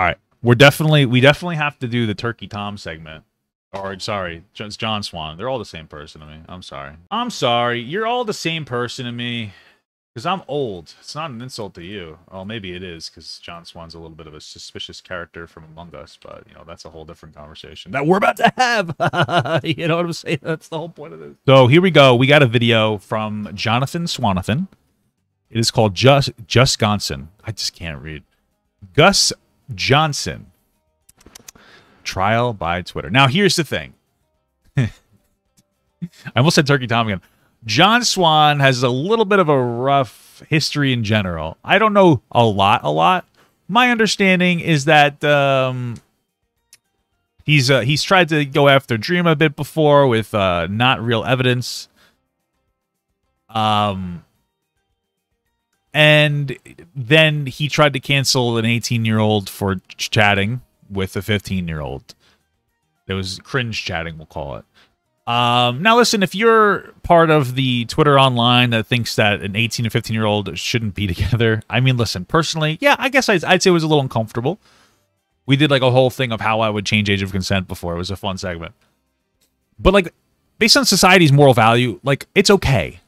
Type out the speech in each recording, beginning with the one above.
All right, we're definitely we definitely have to do the Turkey Tom segment. Or sorry, it's John Swan. They're all the same person to me. I'm sorry. I'm sorry. You're all the same person to me. Because I'm old. It's not an insult to you. Well, maybe it is, because John Swan's a little bit of a suspicious character from Among Us, but, you know, that's a whole different conversation that we're about to have. you know what I'm saying? That's the whole point of this. So here we go. We got a video from Jonathan Swanathan. It is called Just Just Gonson. I just can't read. Gus Johnson. Trial by Twitter. Now, here's the thing. I almost said Turkey Tom again. John Swan has a little bit of a rough history in general. I don't know a lot, a lot. My understanding is that um, he's uh, he's tried to go after Dream a bit before with uh, not real evidence. Um, and then he tried to cancel an 18 year old for chatting with a 15 year old. It was cringe chatting, we'll call it. Um, now, listen, if you're part of the Twitter online that thinks that an 18 and 15 year old shouldn't be together, I mean, listen, personally, yeah, I guess I'd, I'd say it was a little uncomfortable. We did like a whole thing of how I would change age of consent before. It was a fun segment. But like, based on society's moral value, like, it's okay.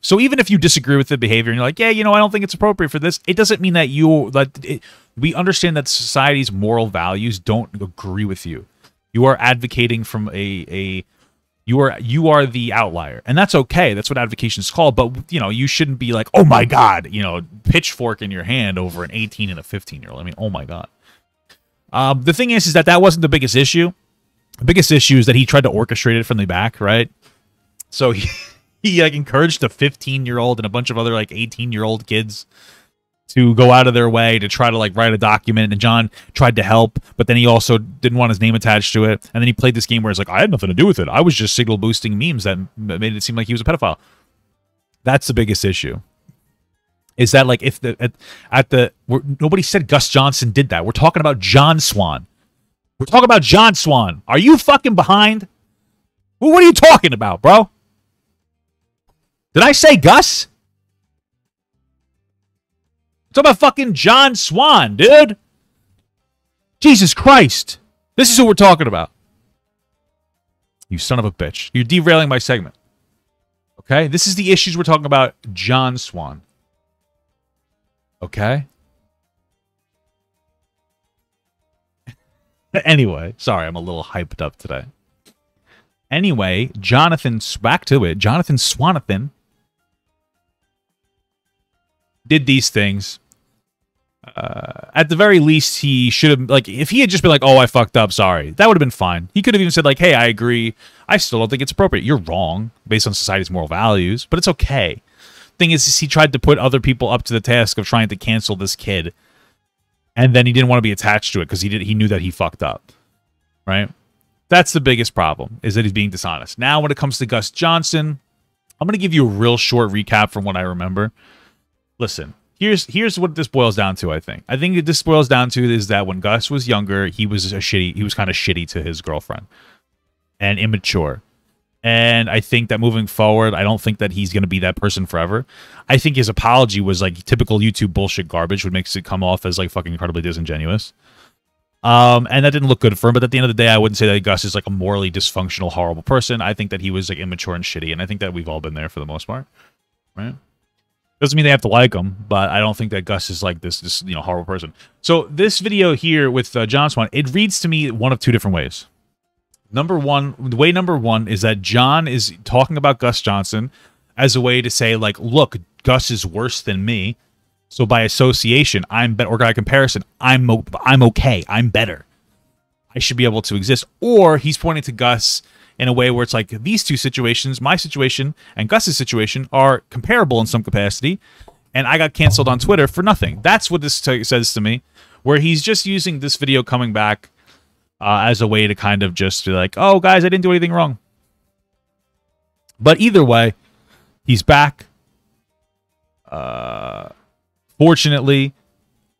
So even if you disagree with the behavior and you're like, yeah, you know, I don't think it's appropriate for this, it doesn't mean that you that it, we understand that society's moral values don't agree with you. You are advocating from a a you are you are the outlier, and that's okay. That's what advocation is called. But you know, you shouldn't be like, oh my god, you know, pitchfork in your hand over an 18 and a 15 year old. I mean, oh my god. Um, the thing is, is that that wasn't the biggest issue. The biggest issue is that he tried to orchestrate it from the back, right? So he he like encouraged a 15 year old and a bunch of other like 18 year old kids to go out of their way to try to like write a document. And John tried to help but then he also didn't want his name attached to it. And then he played this game where it's like I had nothing to do with it. I was just signal boosting memes that made it seem like he was a pedophile. That's the biggest issue. Is that like if the at, at the nobody said Gus Johnson did that. We're talking about John Swan. We're talking about John Swan. Are you fucking behind? Well, what are you talking about bro did I say Gus Talk about fucking John Swan, dude. Jesus Christ. This is what we're talking about. You son of a bitch. You're derailing my segment. Okay? This is the issues we're talking about. John Swan. Okay? anyway, sorry, I'm a little hyped up today. Anyway, Jonathan, back to it. Jonathan Swanathan did these things. Uh, at the very least, he should have like if he had just been like, "Oh, I fucked up, sorry," that would have been fine. He could have even said like, "Hey, I agree. I still don't think it's appropriate. You're wrong based on society's moral values, but it's okay." Thing is, is he tried to put other people up to the task of trying to cancel this kid, and then he didn't want to be attached to it because he did he knew that he fucked up, right? That's the biggest problem is that he's being dishonest. Now, when it comes to Gus Johnson, I'm going to give you a real short recap from what I remember listen, here's here's what this boils down to. I think. I think this boils down to is that when Gus was younger, he was a shitty. He was kind of shitty to his girlfriend, and immature. And I think that moving forward, I don't think that he's going to be that person forever. I think his apology was like typical YouTube bullshit garbage, which makes it come off as like fucking incredibly disingenuous. Um, and that didn't look good for him. But at the end of the day, I wouldn't say that Gus is like a morally dysfunctional, horrible person. I think that he was like immature and shitty, and I think that we've all been there for the most part, right? Doesn't mean they have to like him, but I don't think that Gus is like this, this you know, horrible person. So this video here with uh, John Swan, it reads to me one of two different ways. Number one, the way number one is that John is talking about Gus Johnson as a way to say, like, look, Gus is worse than me. So by association, I'm better, or by comparison, I'm I'm okay. I'm better. I should be able to exist. Or he's pointing to Gus in a way where it's like these two situations, my situation and Gus's situation, are comparable in some capacity, and I got canceled on Twitter for nothing. That's what this says to me, where he's just using this video coming back uh, as a way to kind of just be like, oh, guys, I didn't do anything wrong. But either way, he's back. Uh, fortunately,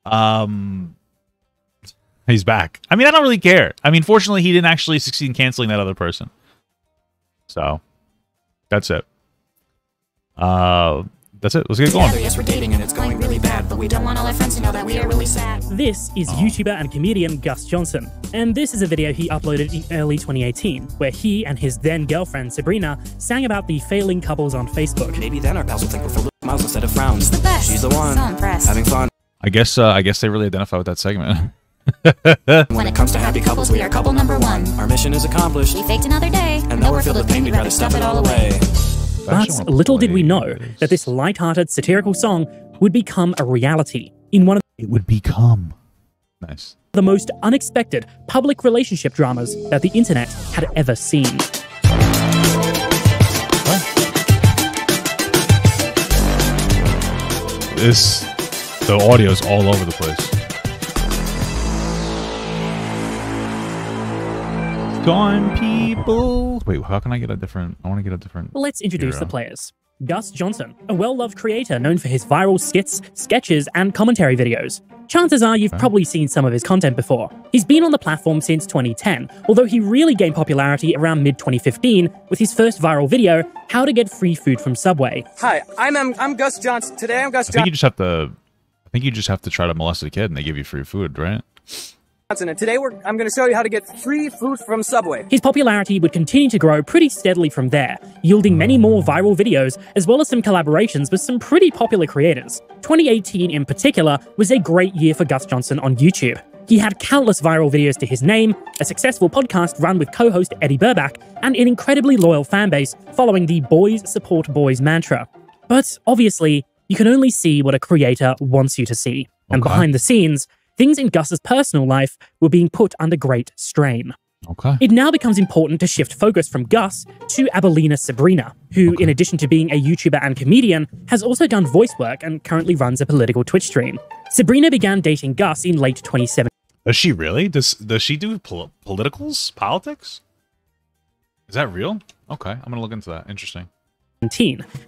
um, he's back. I mean, I don't really care. I mean, fortunately, he didn't actually succeed in canceling that other person. So that's it. Uh, that's it. Let's get going. Yes, we're dating and it's going really bad, but but we don't want all our friends to know that we are really sad. This is YouTuber and comedian Gus Johnson, and this is a video he uploaded in early 2018, where he and his then girlfriend Sabrina sang about the failing couples on Facebook. Maybe then our pals will think we're full of smiles instead of frowns. the best. She's the one. So impressed. Having fun. I guess uh, I guess they really identify with that segment. When it comes to happy couples, we are couple number one. Our mission is accomplished. We faked another day. And though we're filled with pain, we'd rather stuff it all away. But little did we know that this light-hearted satirical song would become a reality in one of it would become nice. the most unexpected public relationship dramas that the internet had ever seen. This the audio is all over the place. Gone people. Wait, how can I get a different? I want to get a different. Let's introduce Hero. the players. Gus Johnson, a well-loved creator known for his viral skits, sketches, and commentary videos. Chances are you've probably seen some of his content before. He's been on the platform since 2010, although he really gained popularity around mid-2015 with his first viral video, How to Get Free Food from Subway. Hi, I'm um, I'm Gus Johnson. Today I'm Gus I think you just have to. I think you just have to try to molest a kid, and they give you free food, right? Johnson, and today we're I'm going to show you how to get free food from Subway. His popularity would continue to grow pretty steadily from there, yielding many more viral videos as well as some collaborations with some pretty popular creators. 2018 in particular was a great year for Gus Johnson on YouTube. He had countless viral videos to his name, a successful podcast run with co-host Eddy Burback, and an incredibly loyal fanbase following the boys support boys mantra. But obviously, you can only see what a creator wants you to see. And Okay. behind the scenes, things in Gus's personal life were being put under great strain. Okay. It now becomes important to shift focus from Gus to Abelina Sabrina, who, in addition to being a YouTuber and comedian, has also done voice work and currently runs a political Twitch stream. Sabrina began dating Gus in late 2017. Does she really? Does Does she do pol- politicals? Politics? Is that real? Okay, I'm gonna look into that. Interesting.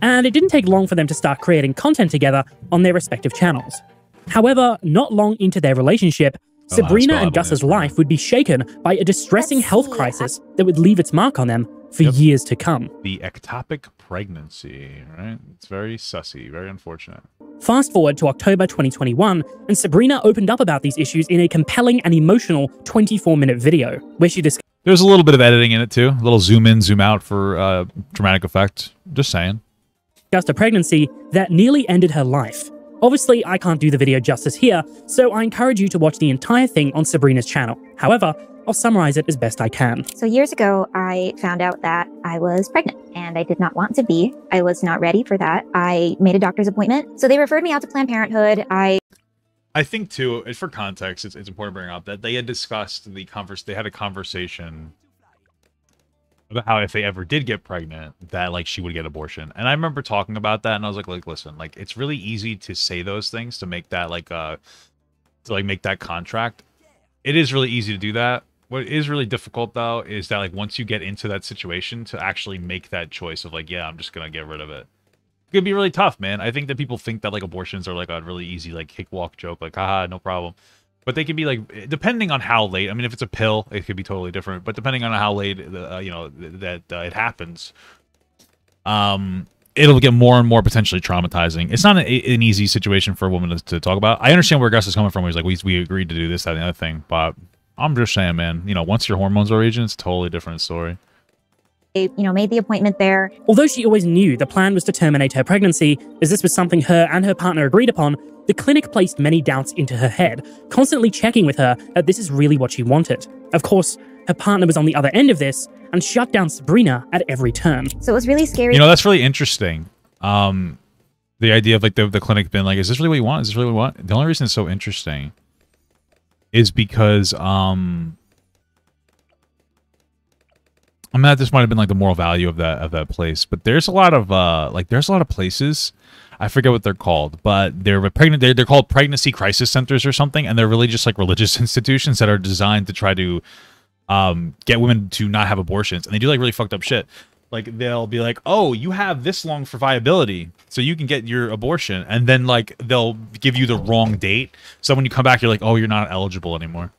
and it didn't take long for them to start creating content together on their respective channels. However, not long into their relationship, Oh, Sabrina and Gus's it. life would be shaken by a distressing Let's health crisis that would leave its mark on them for Yep. years to come. The ectopic pregnancy, right? It's very sussy, very unfortunate. Fast forward to October 2021, and Sabrina opened up about these issues in a compelling and emotional 24 minute video where she discussed There's a little bit of editing in it too. A little zoom in, zoom out for uh, dramatic effect. Just saying. Just a pregnancy that nearly ended her life. Obviously, I can't do the video justice here, so I encourage you to watch the entire thing on Sabrina's channel. However, I'll summarize it as best I can. So years ago, I found out that I was pregnant and I did not want to be. I was not ready for that. I made a doctor's appointment. So they referred me out to Planned Parenthood. I I think too, for context, it's, it's important to bring up that they had discussed the converse. They had a conversation about how if they ever did get pregnant, that like she would get abortion. And I remember talking about that, and I was like, like, listen, like it's really easy to say those things to make that like uh to like make that contract. It is really easy to do that. What is really difficult though is that like once you get into that situation to actually make that choice of like, yeah, I'm just gonna get rid of it it could be really tough, man. I think that people think that like abortions are like a really easy like cakewalk joke, like haha, no problem. But they can be like depending on how late. I mean, if it's a pill, it could be totally different. But depending on how late, uh, you know, th- that uh, it happens, um, it'll get more and more potentially traumatizing. It's not an, an easy situation for a woman to, to talk about. I understand where Gus is coming from. He's like, we we agreed to do this, that, and the other thing. But I'm just saying, man. You know, once your hormones are raging, it's a totally different story. you know, made the appointment there. Although she always knew the plan was to terminate her pregnancy, as this was something her and her partner agreed upon, the clinic placed many doubts into her head, constantly checking with her that this is really what she wanted. Of course, her partner was on the other end of this and shut down Sabrina at every turn. So it was really scary. You know, that's really interesting. Um, the idea of like the, the clinic being like, is this really what you want? Is this really what you want? The only reason it's so interesting is because um I mean that this might have been like the moral value of that of that place, but there's a lot of uh like there's a lot of places I forget what they're called, but they're pregnant. They're, they're called pregnancy crisis centers or something, and they're really just like religious institutions that are designed to try to um, get women to not have abortions, and they do like really fucked up shit. Like they'll be like, "Oh, you have this long for viability, so you can get your abortion," and then like they'll give you the wrong date. So when you come back, you're like, "Oh, you're not eligible anymore."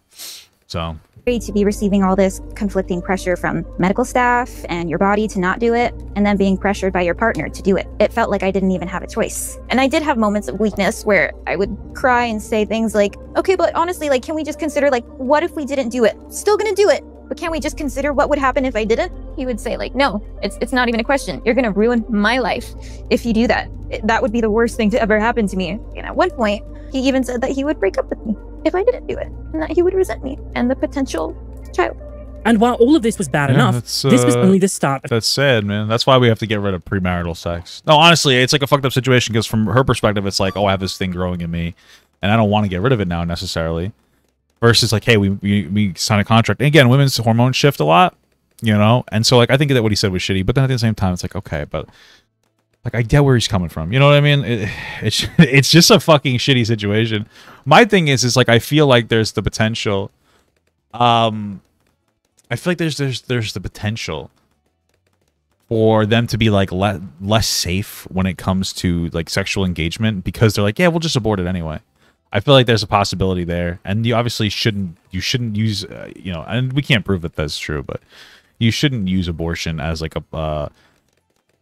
So to be receiving all this conflicting pressure from medical staff and your body to not do it, and then being pressured by your partner to do it. It felt like I didn't even have a choice. And I did have moments of weakness where I would cry and say things like, okay, but honestly, like, can we just consider, like, what if we didn't do it? Still gonna do it. But can we just consider what would happen if I didn't? He would say, like, no, it's it's not even a question. You're gonna ruin my life if you do that. That would be the worst thing to ever happen to me. And at one point, he even said that he would break up with me if I didn't do it, and that he would resent me and the potential child. And while all of this was bad Yeah, enough, that's, this was uh, only the start of that's sad, man. That's why we have to get rid of premarital sex. No, honestly, it's like a fucked up situation because from her perspective, it's like, oh, I have this thing growing in me, and I don't want to get rid of it now necessarily. Versus like, hey, we we, we sign a contract. And again, women's hormones shift a lot, you know, and so like I think that what he said was shitty, but then at the same time, it's like okay, but like I get where he's coming from. You know what I mean? It, it's it's just a fucking shitty situation. My thing is, is like I feel like there's the potential. Um, I feel like there's there's there's the potential for them to be like le- less safe when it comes to like sexual engagement because they're like, yeah, we'll just abort it anyway. I feel like there's a possibility there, and you obviously shouldn't you shouldn't use uh, you know, and we can't prove that that's true, but you shouldn't use abortion as like a uh,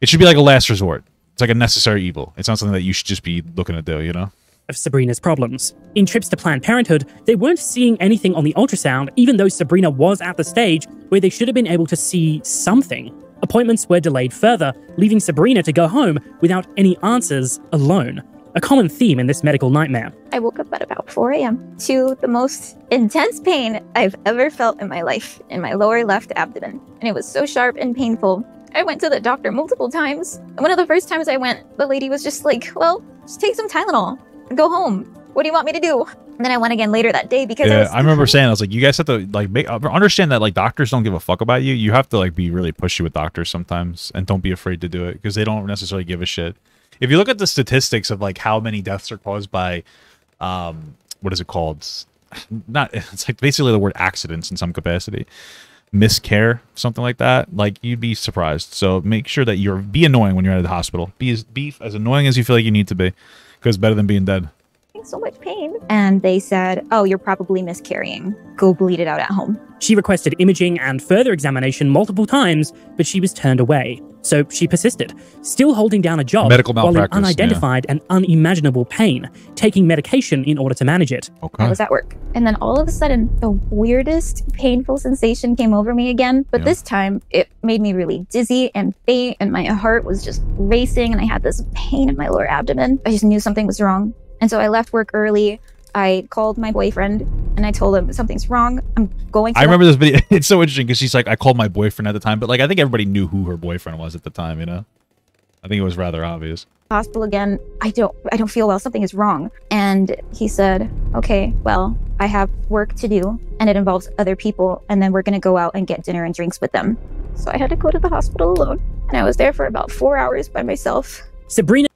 it should be like a last resort. It's like a necessary evil. It's not something that you should just be looking to do, you know? of Sabrina's problems. In trips to Planned Parenthood, they weren't seeing anything on the ultrasound, even though Sabrina was at the stage where they should have been able to see something. Appointments were delayed further, leaving Sabrina to go home without any answers alone. A common theme in this medical nightmare. I woke up at about 4 a.m. to the most intense pain I've ever felt in my life in my lower left abdomen. And it was so sharp and painful. I went to the doctor multiple times. And one of the first times I went, the lady was just like, well, just take some Tylenol and go home. What do you want me to do? And then I went again later that day because I, Yeah, was I remember saying I was like, you guys have to like make understand that like doctors don't give a fuck about you. You have to like be really pushy with doctors sometimes, and don't be afraid to do it because they don't necessarily give a shit. If you look at the statistics of like how many deaths are caused by, um, what is it called? Not it's like basically the word accidents in some capacity, miscare, something like that. Like you'd be surprised. So make sure that you're be annoying when you're at the hospital. Be as be as annoying as you feel like you need to be, because better than being dead. in so much pain. And they said, oh, you're probably miscarrying. Go bleed it out at home. She requested imaging and further examination multiple times, but she was turned away. So she persisted, still holding down a job Medical while in malpractice, yeah. unidentified and unimaginable pain, taking medication in order to manage it. I Okay. was at work. And then all of a sudden, the weirdest painful sensation came over me again. But Yeah. this time, it made me really dizzy and faint, and my heart was just racing, and I had this pain in my lower abdomen. I just knew something was wrong. And so I left work early. I called my boyfriend and I told him something's wrong. I'm going to I remember this video. It's so interesting because she's like, I called my boyfriend at the time, but like I think everybody knew who her boyfriend was at the time. You know, I think it was rather obvious. hospital again. I don't I don't feel well. Something is wrong. And he said, "Okay, well, I have work to do and it involves other people and then we're going to go out and get dinner and drinks with them." So I had to go to the hospital alone. And I was there for about 4 hours by myself. Sabrina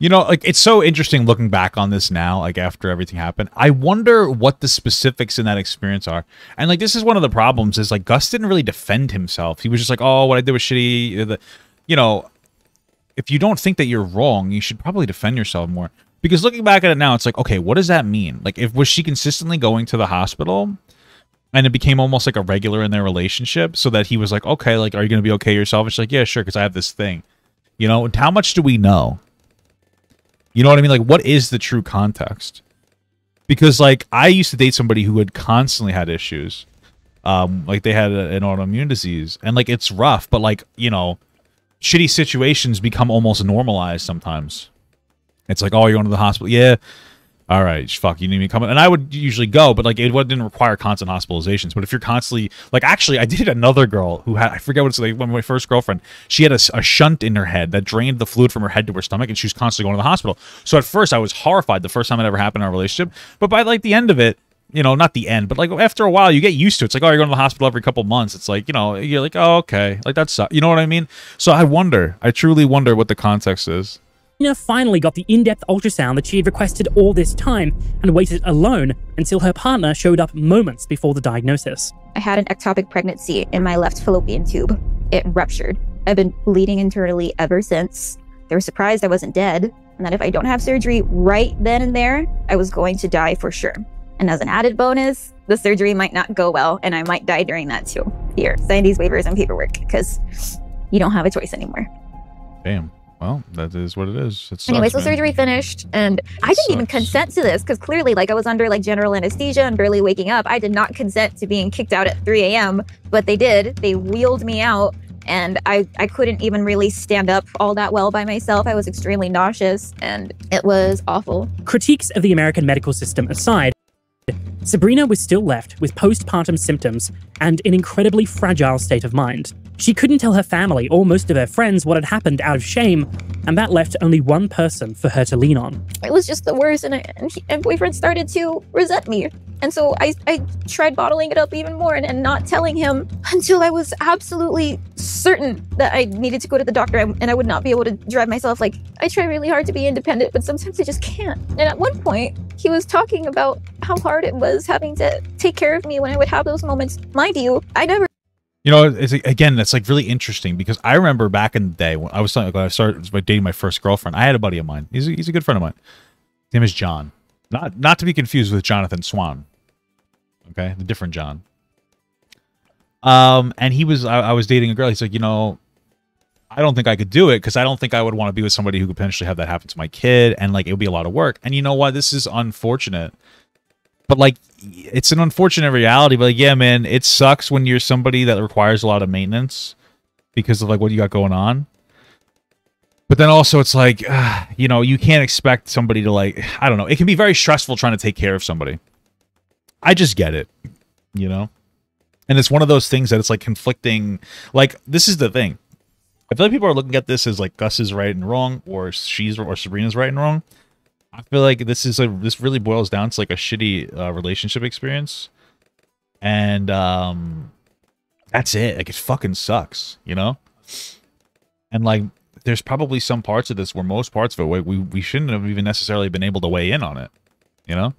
You know, like it's so interesting looking back on this now, like after everything happened. I wonder what the specifics in that experience are. And like this is one of the problems is like Gus didn't really defend himself. He was just like, "Oh, what I did was shitty." Uh, the, you know, if you don't think that you're wrong, you should probably defend yourself more. Because looking back at it now, it's like, okay, what does that mean? Like, if was she consistently going to the hospital, and it became almost like a regular in their relationship, so that he was like, okay, like, are you gonna be okay yourself? And she's like, yeah, sure, because I have this thing. You know, how much do we know? You know what I mean? Like, what is the true context? Because like I used to date somebody who had constantly had issues, um, like they had a, an autoimmune disease, and like it's rough, but like you know, shitty situations become almost normalized sometimes. It's like, oh, you're going to the hospital, yeah. All right, fuck, you need me to come. And I would usually go, but like it didn't require constant hospitalizations. But if you're constantly like, actually, I dated another girl who had I forget what it's like. My first girlfriend, she had a shunt in her head that drained the fluid from her head to her stomach, and she was constantly going to the hospital. So at first, I was horrified the first time it ever happened in our relationship. But by like the end of it, you know, not the end, but like after a while, you get used to it. It's like, oh, you're going to the hospital every couple months. It's like, you know, you're like, oh, okay, like that's, uh, you know what I mean? So I wonder, I truly wonder what the context is. Finally got the in-depth ultrasound that she had requested all this time and waited alone until her partner showed up moments before the diagnosis. I had an ectopic pregnancy in my left fallopian tube. It ruptured. I've been bleeding internally ever since. They were surprised I wasn't dead, and that if I don't have surgery right then and there, I was going to die for sure. And as an added bonus, the surgery might not go well and I might die during that too. Here, sign these waivers and paperwork because you don't have a choice anymore. Damn. Well, that is what it is. It sucks, anyway, so man. surgery finished, and I didn't even consent to this because clearly, like, I was under like general anesthesia and barely waking up. I did not consent to being kicked out at 3 a.m., but they did. They wheeled me out, and I I couldn't even really stand up all that well by myself. I was extremely nauseous, and it was awful. Critiques of the American medical system aside, Sabrina was still left with postpartum symptoms and an incredibly fragile state of mind. She couldn't tell her family or most of her friends what had happened out of shame, and that left only one person for her to lean on. It was just the worst, and, I, and, he, and boyfriend started to resent me. And so I, I tried bottling it up even more and, and not telling him until I was absolutely certain that I needed to go to the doctor and and I would not be able to drive myself. Like, I try really hard to be independent, but sometimes I just can't. And at one point, he was talking about how hard it was having to take care of me when I would have those moments. Mind you, I never You know, it's again, that's like really interesting because I remember back in the day when I was when I started dating my first girlfriend. I had a buddy of mine. He's a, he's a good friend of mine. His name is John, not not to be confused with Jonathan Swan. Okay, the different John. Um, and he was I, I was dating a girl. He's like, you know, I don't think I could do it because I don't think I would want to be with somebody who could potentially have that happen to my kid, and like it would be a lot of work. And you know what? This is unfortunate but like it's an unfortunate reality but like yeah man it sucks when you're somebody that requires a lot of maintenance because of like what you got going on. But then also it's like uh, you know you can't expect somebody to like i don't know it can be very stressful trying to take care of somebody. I just get it you know? And it's one of those things that it's like conflicting like this is the thing. I feel like people are looking at this as like gus is right and wrong or she's or sabrina's right and wrong I feel like this is a this really boils down to like a shitty uh, relationship experience, and um, that's it. Like it fucking sucks, you know. And like, there's probably some parts of this where most parts of it we we, shouldn't have even necessarily been able to weigh in on it, you know.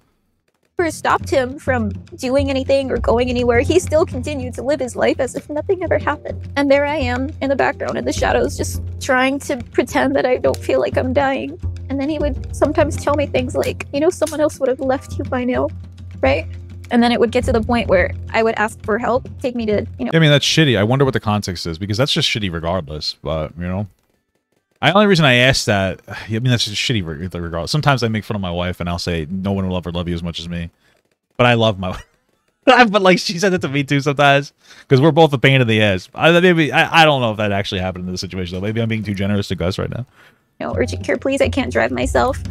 stopped him from doing anything or going anywhere. He still continued to live his life as if nothing ever happened. And there I am in the background in the shadows, just trying to pretend that I don't feel like I'm dying. And then he would sometimes tell me things like, you know, someone else would have left you by now, right? And then it would get to the point where I would ask for help, take me to, you know, I mean, that's shitty. I wonder what the context is because that's just shitty regardless. But you know, I only reason I asked that, I mean, that's just shitty reg- regardless. Sometimes I make fun of my wife and I'll say no one will ever love you as much as me, but I love my. but like she said it to me too sometimes because we're both a pain in the ass. I, maybe I, I don't know if that actually happened in this situation though. Maybe I'm being too generous to Gus right now. Know, urgent care, please, I can't drive myself.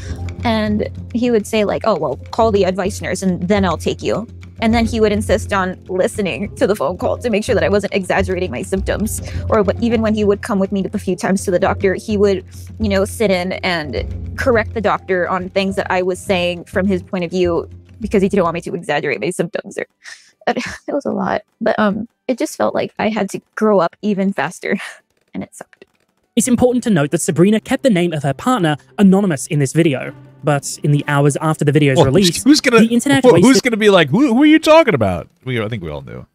And he would say, like, oh, well, call the advice nurse and then I'll take you. And then he would insist on listening to the phone call to make sure that I wasn't exaggerating my symptoms. Or even when he would come with me a few times to the doctor, he would, you know, sit in and correct the doctor on things that I was saying from his point of view because he didn't want me to exaggerate my symptoms. Or it was a lot, but um, it just felt like I had to grow up even faster, and it sucked. It's important to note that Sabrina kept the name of her partner anonymous in this video, but in the hours after the video's Well, release, who's gonna the internet who- who's gonna be like who, who are you talking about? We I think we all knew.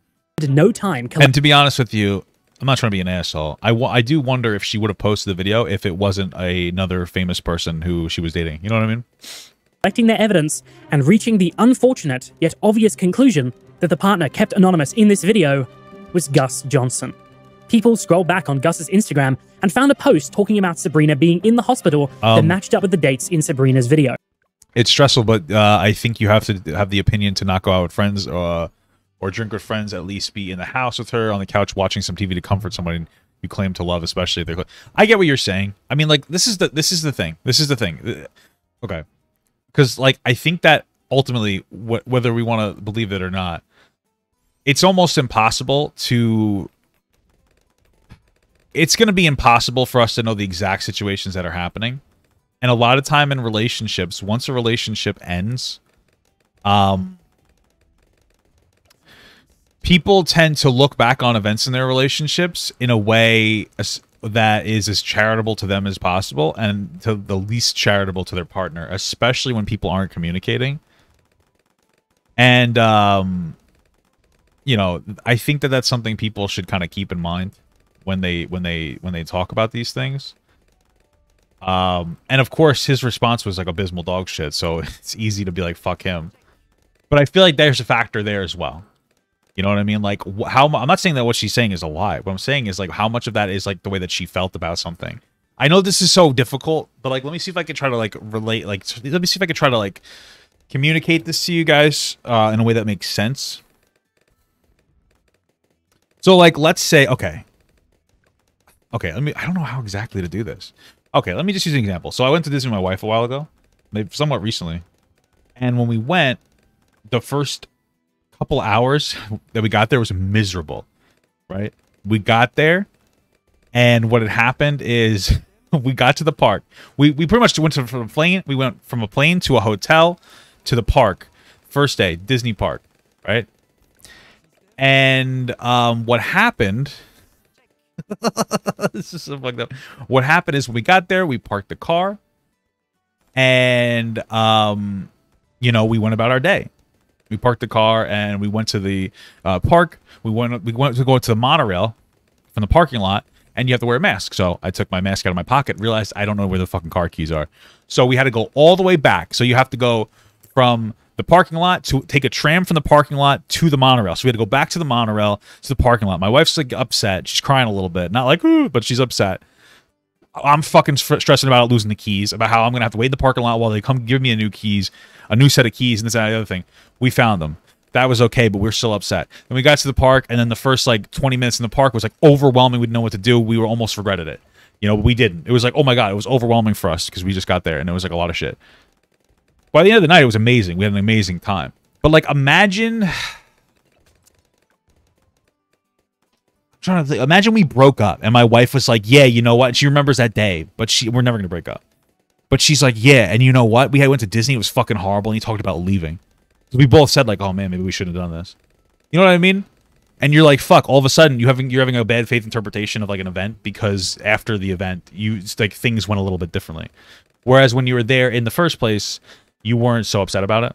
no time And to be honest with you, I'm not trying to be an asshole. I, I do wonder if she would have posted the video if it wasn't a, another famous person who she was dating. You know what I mean? collecting their evidence and reaching the unfortunate yet obvious conclusion that the partner kept anonymous in this video was Gus Johnson. People scrolled back on Gus's Instagram and found a post talking about Sabrina being in the hospital that Um, matched up with the dates in Sabrina's video. It's stressful, but uh, I think you have to have the opinion to not go out with friends uh, or drink with friends. At least be in the house with her on the couch watching some TV to comfort someone you claim to love, especially if they're. I get what you're saying. I mean, like this is the this is the thing. This is the thing. Uh, Okay, because like I think that ultimately, wh- whether we want to believe it or not, it's almost impossible to. It's going to be impossible for us to know the exact situations that are happening. And a lot of time in relationships once a relationship ends um people tend to look back on events in their relationships in a way that is as charitable to them as possible and to the least charitable to their partner especially when people aren't communicating. And um you know i think that that's something people should kind of keep in mind when they when they when they talk about these things um, and of course, his response was like abysmal dog shit. So it's easy to be like, "Fuck him." But I feel like there's a factor there as well. You know what I mean? Like how I'm not saying that what she's saying is a lie. What I'm saying is like how much of that is like the way that she felt about something. I know this is so difficult, but like let me see if I can try to like relate like let me see if I can try to like communicate this to you guys uh in a way that makes sense. So like let's say okay. Okay, let me I don't know how exactly to do this. Okay, let me just use an example. So I went to Disney with my wife a while ago, maybe somewhat recently. And when we went, the first couple hours that we got there was miserable, right? We got there, and what had happened is we got to the park. We we pretty much went from a plane. We went from a plane to a hotel to the park. First day, Disney park, right? And um, what happened? this is so fucked up. What happened is when we got there, we parked the car, and um, you know, we went about our day. We parked the car and we went to the uh, park. We went we went to go to the monorail from the parking lot, and you have to wear a mask. So I took my mask out of my pocket, realized I don't know where the fucking car keys are. So we had to go all the way back. So you have to go from the parking lot to take a tram from the parking lot to the monorail. So we had to go back to the monorail to the parking lot. My wife's like upset. She's crying a little bit, not like ooh, but she's upset. I'm fucking str- stressing about losing the keys, about how I'm gonna have to wait in the parking lot while they come give me a new keys, a new set of keys, and this and the other thing. We found them. That was okay, but we are still upset. Then we got to the park, and then the first like 20 minutes in the park was like overwhelming. We didn't know what to do. We were almost regretted it. You know, we didn't. It was like, oh my god, it was overwhelming for us because we just got there, and it was like a lot of shit. By the end of the night, it was amazing. We had an amazing time. But like, imagine. trying to think. Imagine we broke up and my wife was like, "Yeah, you know what?" She remembers that day, but she we're never gonna break up. But she's like, "Yeah, and you know what? We went to Disney. It was fucking horrible." And he talked about leaving. So we both said like, "Oh man, maybe we shouldn't have done this." You know what I mean? And you're like, "Fuck!" All of a sudden, you having you're having a bad faith interpretation of like an event because after the event, you like things went a little bit differently. Whereas when you were there in the first place, you weren't so upset about it.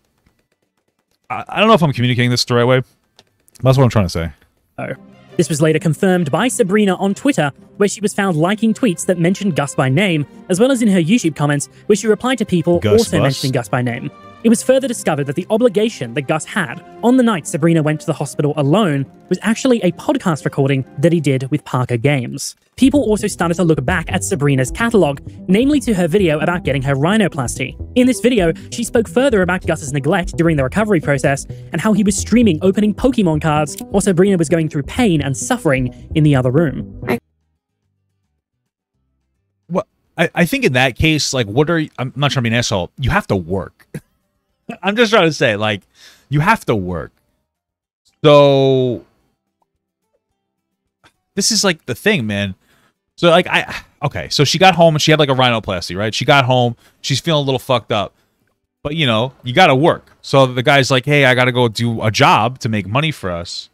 I, I don't know if I'm communicating this the right way. That's what I'm trying to say. Oh. This was later confirmed by Sabrina on Twitter, where she was found liking tweets that mentioned Gus by name, as well as in her YouTube comments, where she replied to people Gus also Bus? mentioning Gus by name. It was further discovered that the obligation that Gus had on the night Sabrina went to the hospital alone was actually a podcast recording that he did with Parker Games. People also started to look back at Sabrina's catalogue, namely to her video about getting her rhinoplasty. In this video, she spoke further about Gus's neglect during the recovery process and how he was streaming opening Pokemon cards while Sabrina was going through pain and suffering in the other room. Well, I, I think in that case, like, what are you, I'm not trying to be an asshole. You have to work. I'm just trying to say, like, you have to work. So this is like the thing, man. So like I okay, so she got home and she had like a rhinoplasty, right? She got home, she's feeling a little fucked up. But you know, you gotta work. So the guy's like, Hey, I gotta go do a job to make money for us.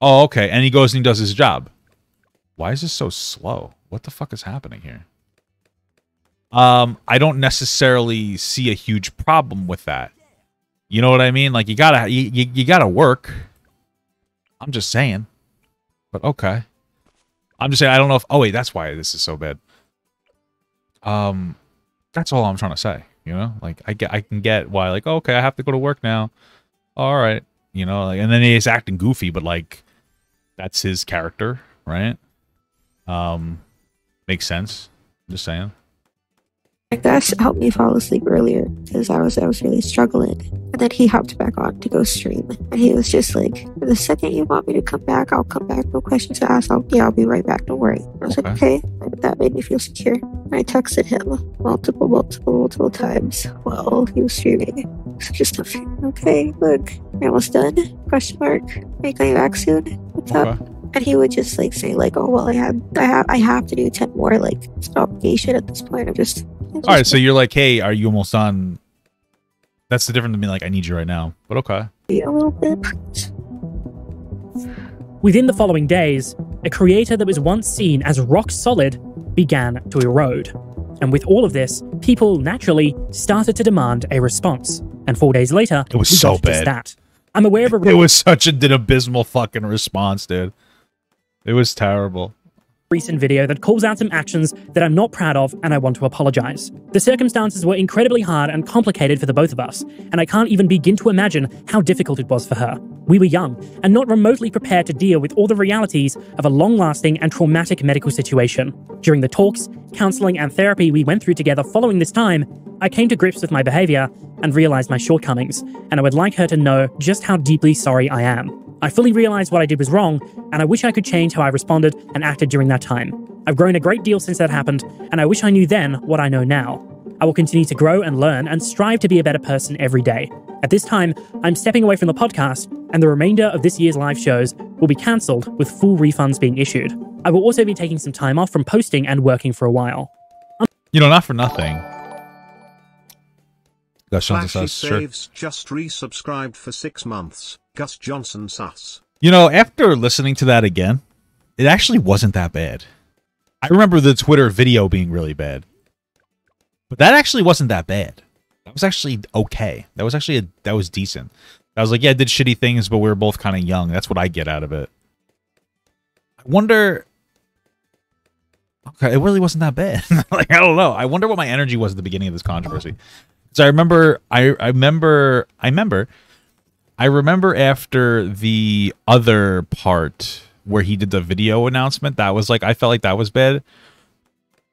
Oh, okay. And he goes and he does his job. Why is this so slow? What the fuck is happening here? Um, I don't necessarily see a huge problem with that. You know what I mean? Like you gotta you, you, you gotta work. I'm just saying. But okay. I'm just saying I don't know if oh wait, that's why this is so bad. Um that's all I'm trying to say, you know? Like I get I can get why like okay, I have to go to work now. All right. You know, like and then he's acting goofy, but like that's his character, right? Um makes sense. just saying. Like Gus helped me fall asleep earlier because I was I was really struggling. And then he hopped back on to go stream, and he was just like, "The second you want me to come back, I'll come back. No questions asked. I'll yeah, I'll be right back. Don't worry." I was like, "Okay." That made me feel secure. And I texted him multiple, multiple, multiple times while he was streaming. So just okay, look, you're almost done? Question mark. Are you coming back soon? What's up? And he would just like say like, "Oh well, I had, I have, I have to do ten more. Like it's an obligation at this point. I'm just." I'm All right, so you're like, "Hey, are you almost done?" That's the difference than being like, "I need you right now." But okay. be a little bit. Within the following days, a creator that was once seen as rock solid began to erode. And with all of this, people naturally started to demand a response. And four days later, It was so bad. that. I'm aware of a It was such a, an abysmal fucking response, dude. It was terrible. Recent video that calls out some actions that I'm not proud of and I want to apologize. The circumstances were incredibly hard and complicated for the both of us, and I can't even begin to imagine how difficult it was for her. We were young and not remotely prepared to deal with all the realities of a long lasting and traumatic medical situation. During the talks, counseling, and therapy we went through together following this time, I came to grips with my behavior and realized my shortcomings, and I would like her to know just how deeply sorry I am. I fully realized what I did was wrong, and I wish I could change how I responded and acted during that time. I've grown a great deal since that happened, and I wish I knew then what I know now. I will continue to grow and learn and strive to be a better person every day. At this time, I'm stepping away from the podcast, and the remainder of this year's live shows will be cancelled with full refunds being issued. I will also be taking some time off from posting and working for a while. You know, not for nothing. Gus Flashy says, sure. Saves just resubscribed for six months. Gus Johnson sus. You know, after listening to that again, it actually wasn't that bad. I remember the Twitter video being really bad. But that actually wasn't that bad. That was actually okay. That was actually a, that was decent. I was like, yeah, I did shitty things, but we were both kind of young. That's what I get out of it. I wonder. Okay, it really wasn't that bad. like I don't know. I wonder what my energy was at the beginning of this controversy. So I remember, I I remember, I remember, I remember after the other part where he did the video announcement. That was like I felt like that was bad.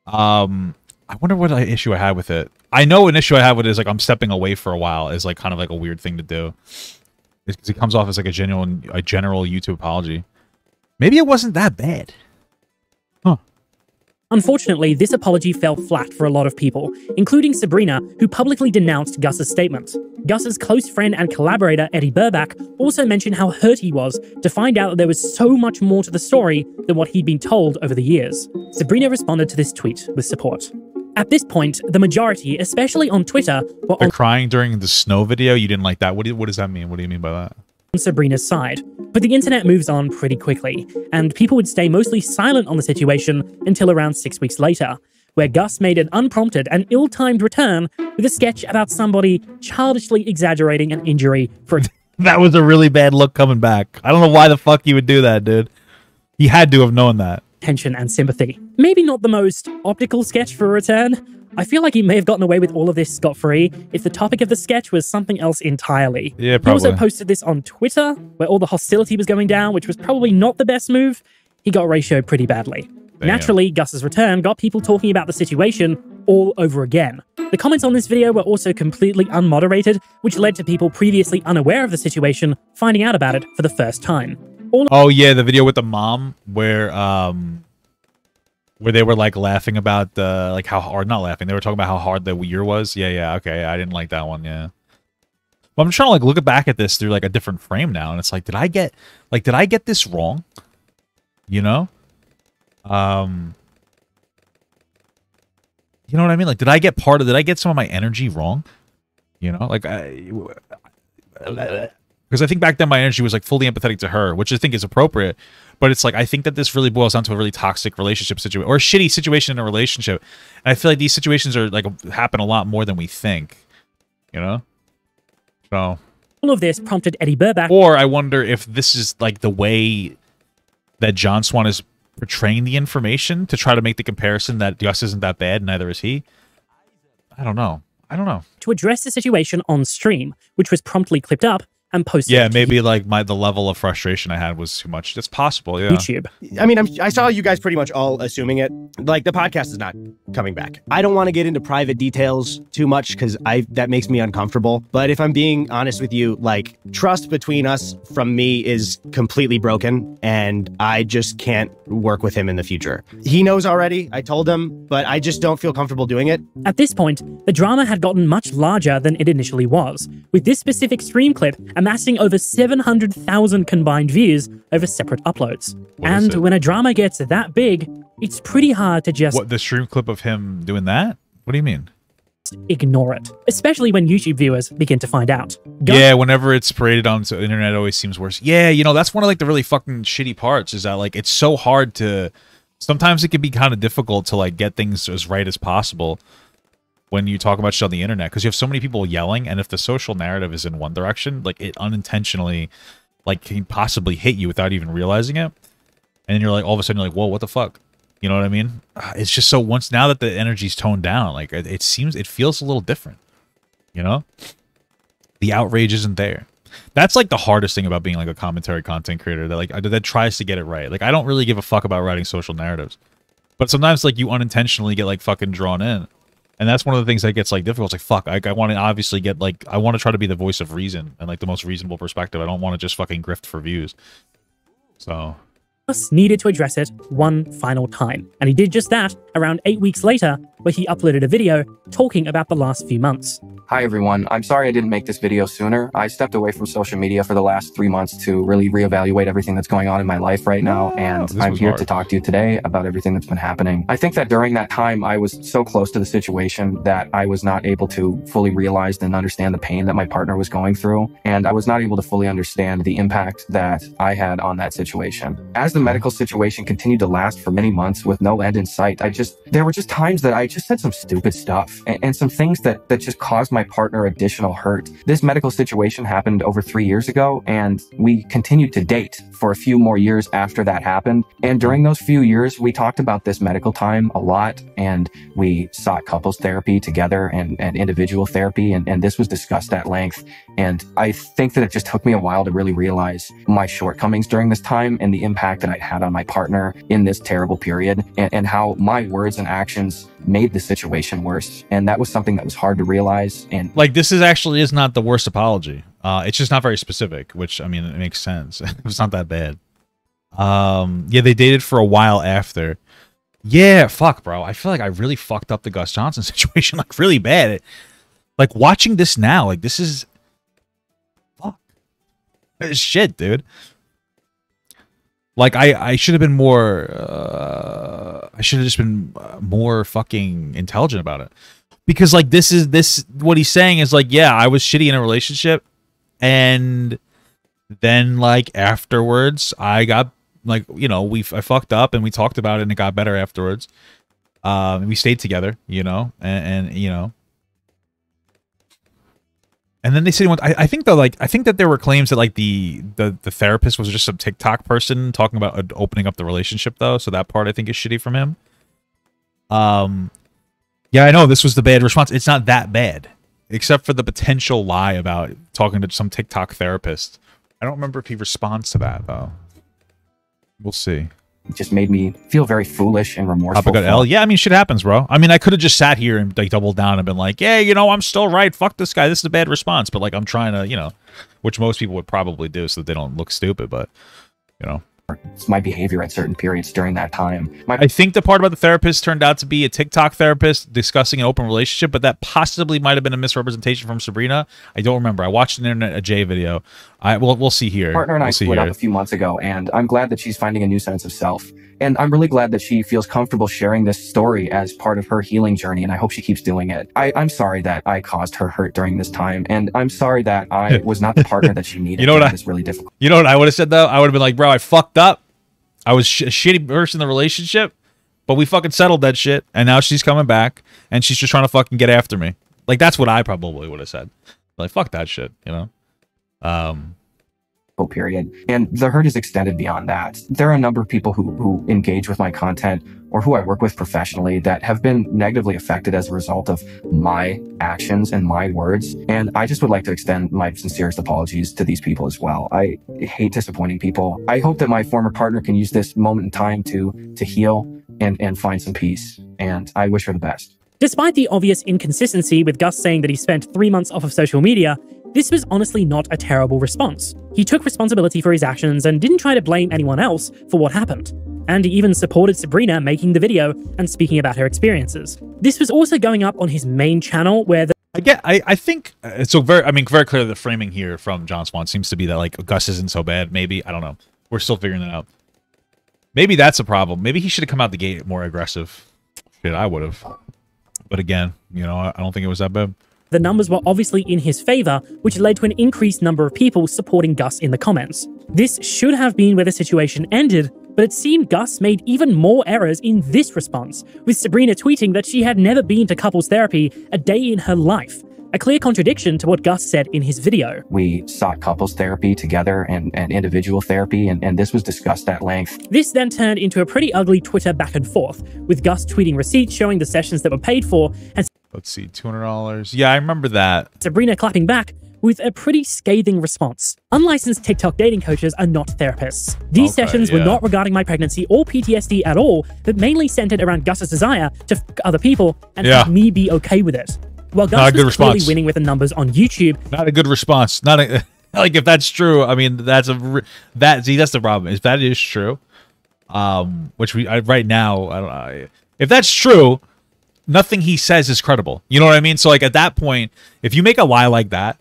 Um, I wonder what issue I had with it. I know an issue I have with it is like I'm stepping away for a while is like kind of like a weird thing to do. Because it comes off as like a genuine, a general YouTube apology. Maybe it wasn't that bad. Unfortunately, this apology fell flat for a lot of people, including Sabrina, who publicly denounced Gus's statement. Gus's close friend and collaborator Eddy Burback also mentioned how hurt he was to find out that there was so much more to the story than what he'd been told over the years. Sabrina responded to this tweet with support. At this point, the majority, especially on Twitter, were on crying during the snow video, you didn't like that. What, do, what does that mean? What do you mean by that? Sabrina's side. But the internet moves on pretty quickly, and people would stay mostly silent on the situation until around six weeks later, where Gus made an unprompted and ill timed return with a sketch about somebody childishly exaggerating an injury for a That was a really bad look coming back. I don't know why the fuck he would do that, dude. He had to have known that. tension and sympathy. Maybe not the most optical sketch for a return. I feel like he may have gotten away with all of this scot free if the topic of the sketch was something else entirely. Yeah, probably. He also posted this on Twitter, where all the hostility was going down, which was probably not the best move. He got ratioed pretty badly. Damn. Naturally, Gus's return got people talking about the situation all over again. The comments on this video were also completely unmoderated, which led to people previously unaware of the situation finding out about it for the first time. All Oh yeah, the video with the mom where um where they were like laughing about the like how hard not laughing, they were talking about how hard the year was. Yeah, yeah, okay. I didn't like that one, yeah. But I'm trying to like look back at this through like a different frame now, and it's like, did I get like did I get this wrong? You know? Um You know what I mean? Like did I get part of did I get some of my energy wrong? You know? Like I because I think back then my energy was like fully empathetic to her, which I think is appropriate. But it's like I think that this really boils down to a really toxic relationship situation or a shitty situation in a relationship. And I feel like these situations are like happen a lot more than we think. You know? So all of this prompted Eddy Burback or I wonder if this is like the way that John Swan is portraying the information to try to make the comparison that Gus isn't that bad, neither is he. I don't know. I don't know. to address the situation on stream, which was promptly clipped up and posted Yeah, to maybe like my the level of frustration I had was too much. It's possible, yeah. YouTube. I mean, I'm, I saw you guys pretty much all assuming it. Like the podcast is not coming back. I don't want to get into private details too much because I that makes me uncomfortable. But if I'm being honest with you, like trust between us from me is completely broken, and I just can't work with him in the future. He knows already. I told him, but I just don't feel comfortable doing it. At this point, the drama had gotten much larger than it initially was, with this specific stream clip amassing over 700,000 combined views over separate uploads. What and when a drama gets that big, it's pretty hard to just What the stream clip of him doing that? What do you mean? ignore it, especially when YouTube viewers begin to find out. Gus yeah, whenever it's paraded on the internet, it always seems worse. Yeah, you know that's one of like the really fucking shitty parts is that like it's so hard to. Sometimes it can be kind of difficult to like get things as right as possible when you talk about shit on the internet because you have so many people yelling, and if the social narrative is in one direction, like it unintentionally like can possibly hit you without even realizing it, and then you're like all of a sudden you're like, whoa, what the fuck? You know what I mean? Uh, It's just so once now that the energy's toned down, like it, it seems it feels a little different. You know? The outrage isn't there. That's like the hardest thing about being like a commentary content creator that like that tries to get it right. Like I don't really give a fuck about writing social narratives. But sometimes like you unintentionally get like fucking drawn in. And that's one of the things that gets like difficult. It's like fuck, I, I want to obviously get like I want to try to be the voice of reason and like the most reasonable perspective. I don't want to just fucking grift for views. So Gus needed to address it one final time, and he did just that around eight weeks later, where he uploaded a video talking about the last few months. Hi everyone. I'm sorry I didn't make this video sooner. I stepped away from social media for the last three months to really reevaluate everything that's going on in my life right now, and this I'm here hard. to talk to you today about everything that's been happening. I think that during that time, I was so close to the situation that I was not able to fully realize and understand the pain that my partner was going through, and I was not able to fully understand the impact that I had on that situation. As the medical situation continued to last for many months with no end in sight, I just there were just times that I just said some stupid stuff and, and some things that that just caused my partner additional hurt. This medical situation happened over three years ago, and we continued to date for a few more years after that happened. And during those few years, we talked about this medical time a lot, and we sought couples therapy together and, and individual therapy, and, and this was discussed at length. And I think that it just took me a while to really realize my shortcomings during this time and the impact that I had on my partner in this terrible period, and, and how my words and actions made the situation worse. And that was something that was hard to realize. And like this is actually is not the worst apology. Uh, it's just not very specific, which I mean it makes sense. it's not that bad. Um, yeah, they dated for a while after. Yeah, fuck, bro. I feel like I really fucked up the Gus Johnson situation, like really bad. It, like watching this now, like this is fuck. Shit, dude. Like I, I should have been more. Uh, I should have just been uh, more fucking intelligent about it because like this is this what he's saying is like yeah i was shitty in a relationship and then like afterwards i got like you know we i fucked up and we talked about it and it got better afterwards um we stayed together you know and, and you know and then they said I, I think though like I think that there were claims that like the the the therapist was just some TikTok person talking about uh, opening up the relationship though so that part I think is shitty from him um yeah, I know this was the bad response. It's not that bad, except for the potential lie about talking to some TikTok therapist. I don't remember if he responds to that though. We'll see. It just made me feel very foolish and remorseful. Got for- L. Yeah, I mean, shit happens, bro. I mean, I could have just sat here and like doubled down and been like, yeah, you know, I'm still right. Fuck this guy. This is a bad response. But like, I'm trying to, you know, which most people would probably do so that they don't look stupid. But you know, It's my behavior at certain periods during that time. My I think the part about the therapist turned out to be a TikTok therapist discussing an open relationship, but that possibly might have been a misrepresentation from Sabrina. I don't remember. I watched an internet a J video. I well, we'll see here. partner and I we'll see split here. up a few months ago, and I'm glad that she's finding a new sense of self. And I'm really glad that she feels comfortable sharing this story as part of her healing journey, and I hope she keeps doing it. I, I'm sorry that I caused her hurt during this time, and I'm sorry that I was not the partner that she needed. You know what I- this really difficult. You know what I would have said though? I would have been like, bro, I fucked up. I was sh- a shitty person in the relationship, but we fucking settled that shit, and now she's coming back, and she's just trying to fucking get after me. Like that's what I probably would have said. Like fuck that shit, you know. Um, period. And the hurt is extended beyond that. There are a number of people who, who engage with my content or who I work with professionally that have been negatively affected as a result of my actions and my words. And I just would like to extend my sincerest apologies to these people as well. I hate disappointing people. I hope that my former partner can use this moment in time to to heal and, and find some peace. And I wish her the best. Despite the obvious inconsistency with Gus saying that he spent three months off of social media, this was honestly not a terrible response. He took responsibility for his actions and didn't try to blame anyone else for what happened. And he even supported Sabrina making the video and speaking about her experiences. This was also going up on his main channel where the I get. I, I think uh, it's so very. I mean, very clear. The framing here from John Swan seems to be that like Gus isn't so bad. Maybe I don't know. We're still figuring that out. Maybe that's a problem. Maybe he should have come out the gate more aggressive. Shit, I would have. But again, you know, I don't think it was that bad. The numbers were obviously in his favor, which led to an increased number of people supporting Gus in the comments. This should have been where the situation ended, but it seemed Gus made even more errors in this response, with Sabrina tweeting that she had never been to couples therapy a day in her life, a clear contradiction to what Gus said in his video. We sought couples therapy together and, and individual therapy, and, and this was discussed at length. This then turned into a pretty ugly Twitter back and forth, with Gus tweeting receipts showing the sessions that were paid for and Let's see, two hundred dollars. Yeah, I remember that. Sabrina clapping back with a pretty scathing response. Unlicensed TikTok dating coaches are not therapists. These Okay, sessions were not regarding my pregnancy or PTSD at all, but mainly centered around Gus's desire to f other people and Yeah. have me be okay with it. While Not a Gus good was clearly response. winning with the numbers on YouTube, Not a good response. Not a like if that's true. I mean, that's a that see that's the problem. If that is true, um, which we I, right now I don't. know if that's true, nothing he says is credible. You know what I mean? So like at that point, if you make a lie like that,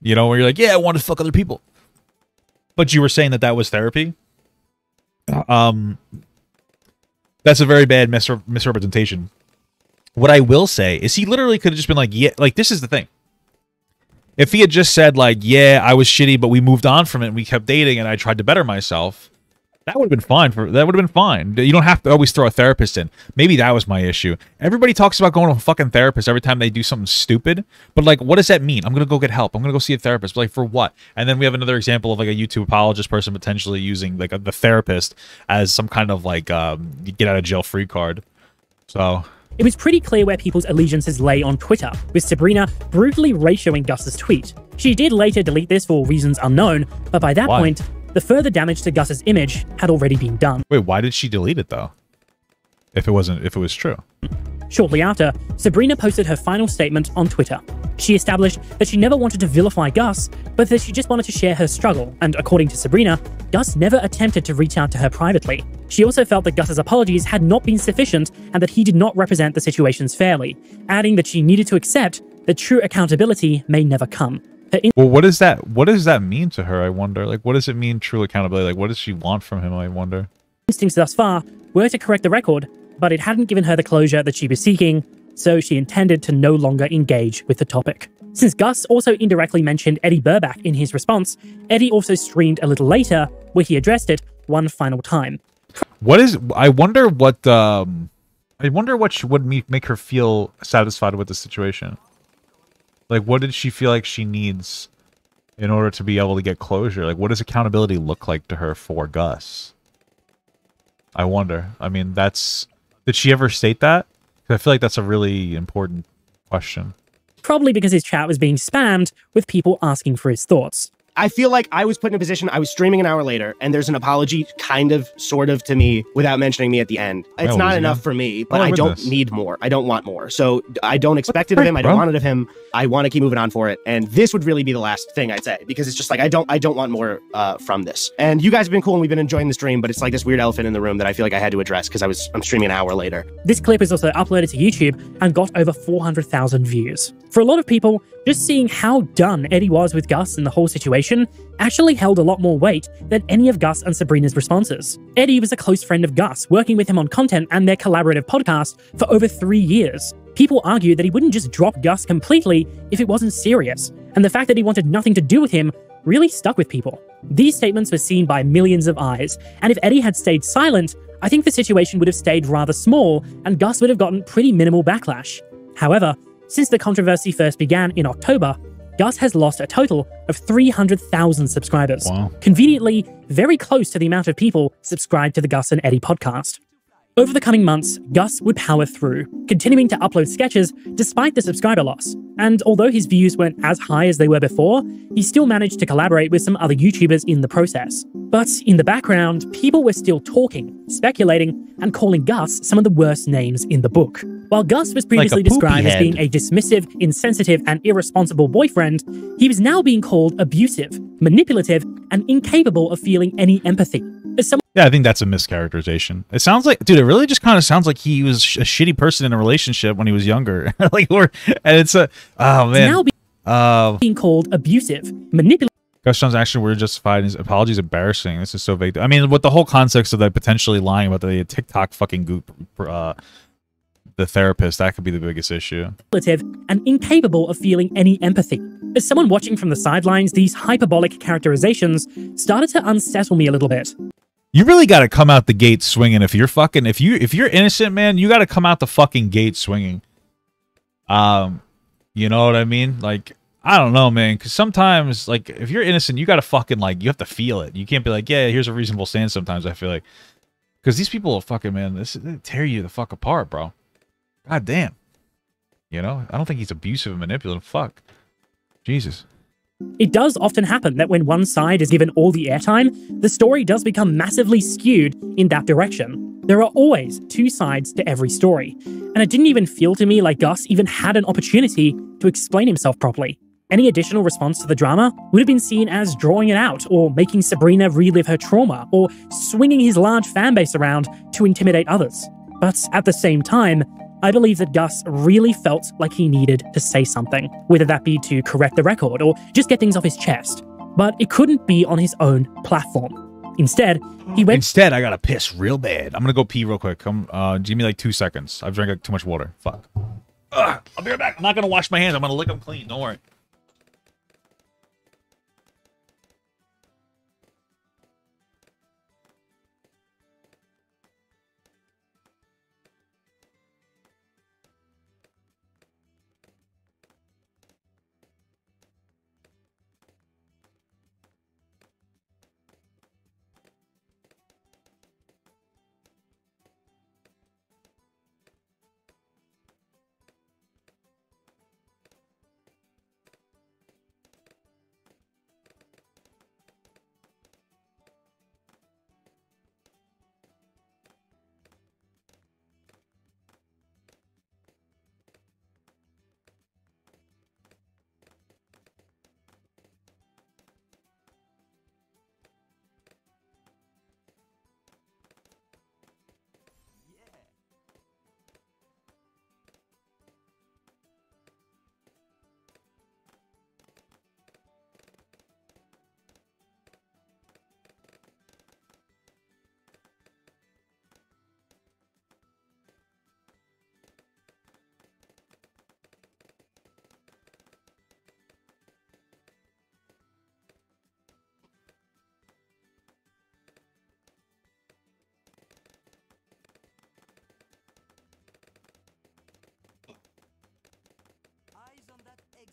you know, where you're like, yeah, I want to fuck other people, but you were saying that that was therapy. Um, that's a very bad misre- misrepresentation. What I will say is he literally could have just been like, yeah, like this is the thing. If he had just said like, yeah, I was shitty, but we moved on from it and we kept dating and I tried to better myself, that would have been fine for that would have been fine. You don't have to always throw a therapist in. Maybe that was my issue. Everybody talks about going to a fucking therapist every time they do something stupid, but like what does that mean? I'm gonna go get help. I'm gonna go see a therapist. But like for what? And then we have another example of like a YouTube apologist person potentially using like a, the therapist as some kind of like um get out of jail free card. So it was pretty clear where people's allegiances lay on Twitter, with Sabrina brutally ratioing Gus's tweet. She did later delete this for reasons unknown, but by that Why? point, the further damage to Gus's image had already been done. wait, why did she delete it though? If it wasn't if it was true. Shortly after, Sabrina posted her final statement on Twitter. She established that she never wanted to vilify Gus, but that she just wanted to share her struggle, and according to Sabrina, Gus never attempted to reach out to her privately. She also felt that Gus's apologies had not been sufficient and that he did not represent the situations fairly, adding that she needed to accept that true accountability may never come. Well, what does that what does that mean to her? I wonder. Like, what does it mean true accountability? Like, what does she want from him? I wonder. instincts thus far were to correct the record, but it hadn't given her the closure that she was seeking, so she intended to no longer engage with the topic. Since Gus also indirectly mentioned Eddy Burback in his response, Eddy also streamed a little later where he addressed it one final time. What is? I wonder what. um I wonder what would me- make her feel satisfied with the situation. Like, what did she feel like she needs in order to be able to get closure? Like, what does accountability look like to her for Gus? I wonder. I mean, that's. Did she ever state that? I feel like that's a really important question. Probably because his chat was being spammed with people asking for his thoughts. I feel like I was put in a position, I was streaming an hour later, and there's an apology, kind of, sort of, to me without mentioning me at the end. It's Oh, not enough for me, but Oh, I don't goodness. need more. I don't want more. So I don't expect it of frick, him. I don't bro? want it of him. I want to keep moving on for it. And this would really be the last thing I'd say because it's just like I don't I don't want more uh, from this. And you guys have been cool and we've been enjoying the stream, but it's like this weird elephant in the room that I feel like I had to address because I was I'm streaming an hour later. This clip is also uploaded to YouTube and got over 400,000 views. For a lot of people, just seeing how done Eddy was with Gus and the whole situation actually held a lot more weight than any of Gus and Sabrina's responses. Eddy was a close friend of Gus, working with him on content and their collaborative podcast for over three years. People argued that he wouldn't just drop Gus completely if it wasn't serious, and the fact that he wanted nothing to do with him really stuck with people. These statements were seen by millions of eyes, and if Eddy had stayed silent, I think the situation would have stayed rather small and Gus would have gotten pretty minimal backlash. However, since the controversy first began in October, Gus has lost a total of 300,000 subscribers. Wow. Conveniently, very close to the amount of people subscribed to the Gus and Eddy podcast. Over the coming months, Gus would power through, continuing to upload sketches despite the subscriber loss. And although his views weren't as high as they were before, he still managed to collaborate with some other YouTubers in the process. But in the background, people were still talking, speculating, and calling Gus some of the worst names in the book. While Gus was previously poopy described as being a dismissive, insensitive, and irresponsible boyfriend, he was now being called abusive, manipulative, and incapable of feeling any empathy. Someone Yeah, I think that's a mischaracterization. It sounds like, dude, it really just kind of sounds like he was a shitty person in a relationship when he was younger. like, or and it's a, oh man, now be- uh, being called abusive, manipulative, Gus John's action were justified. and His apology is embarrassing. This is so vague. I mean, with the whole context of that potentially lying about the TikTok fucking goop, uh, the therapist, that could be the biggest issue. and incapable of feeling any empathy. As someone watching from the sidelines, these hyperbolic characterizations started to unsettle me a little bit. You really got to come out the gate swinging. If you're fucking, if you if you're innocent, man, you got to come out the fucking gate swinging. Um, You know what I mean? Like, I don't know, man. Because sometimes, like, if you're innocent, you gotta fucking like, you have to feel it. You can't be like, yeah, here's a reasonable stance. Sometimes I feel like, because these people are fucking man, this they tear you the fuck apart, bro. God damn. You know, I don't think he's abusive and manipulative. Fuck, Jesus. It does often happen that when one side is given all the airtime, the story does become massively skewed in that direction. There are always two sides to every story, and it didn't even feel to me like Gus even had an opportunity to explain himself properly. Any additional response to the drama would have been seen as drawing it out, or making Sabrina relive her trauma, or swinging his large fanbase around to intimidate others. But at the same time, I believe that Gus really felt like he needed to say something, whether that be to correct the record or just get things off his chest. But it couldn't be on his own platform. Instead, he went. Instead, I gotta piss real bad. I'm gonna go pee real quick. Come, uh, give me like two seconds. I've drank like, too much water. Fuck. Ugh, I'll be right back. I'm not gonna wash my hands. I'm gonna lick them clean. Don't worry.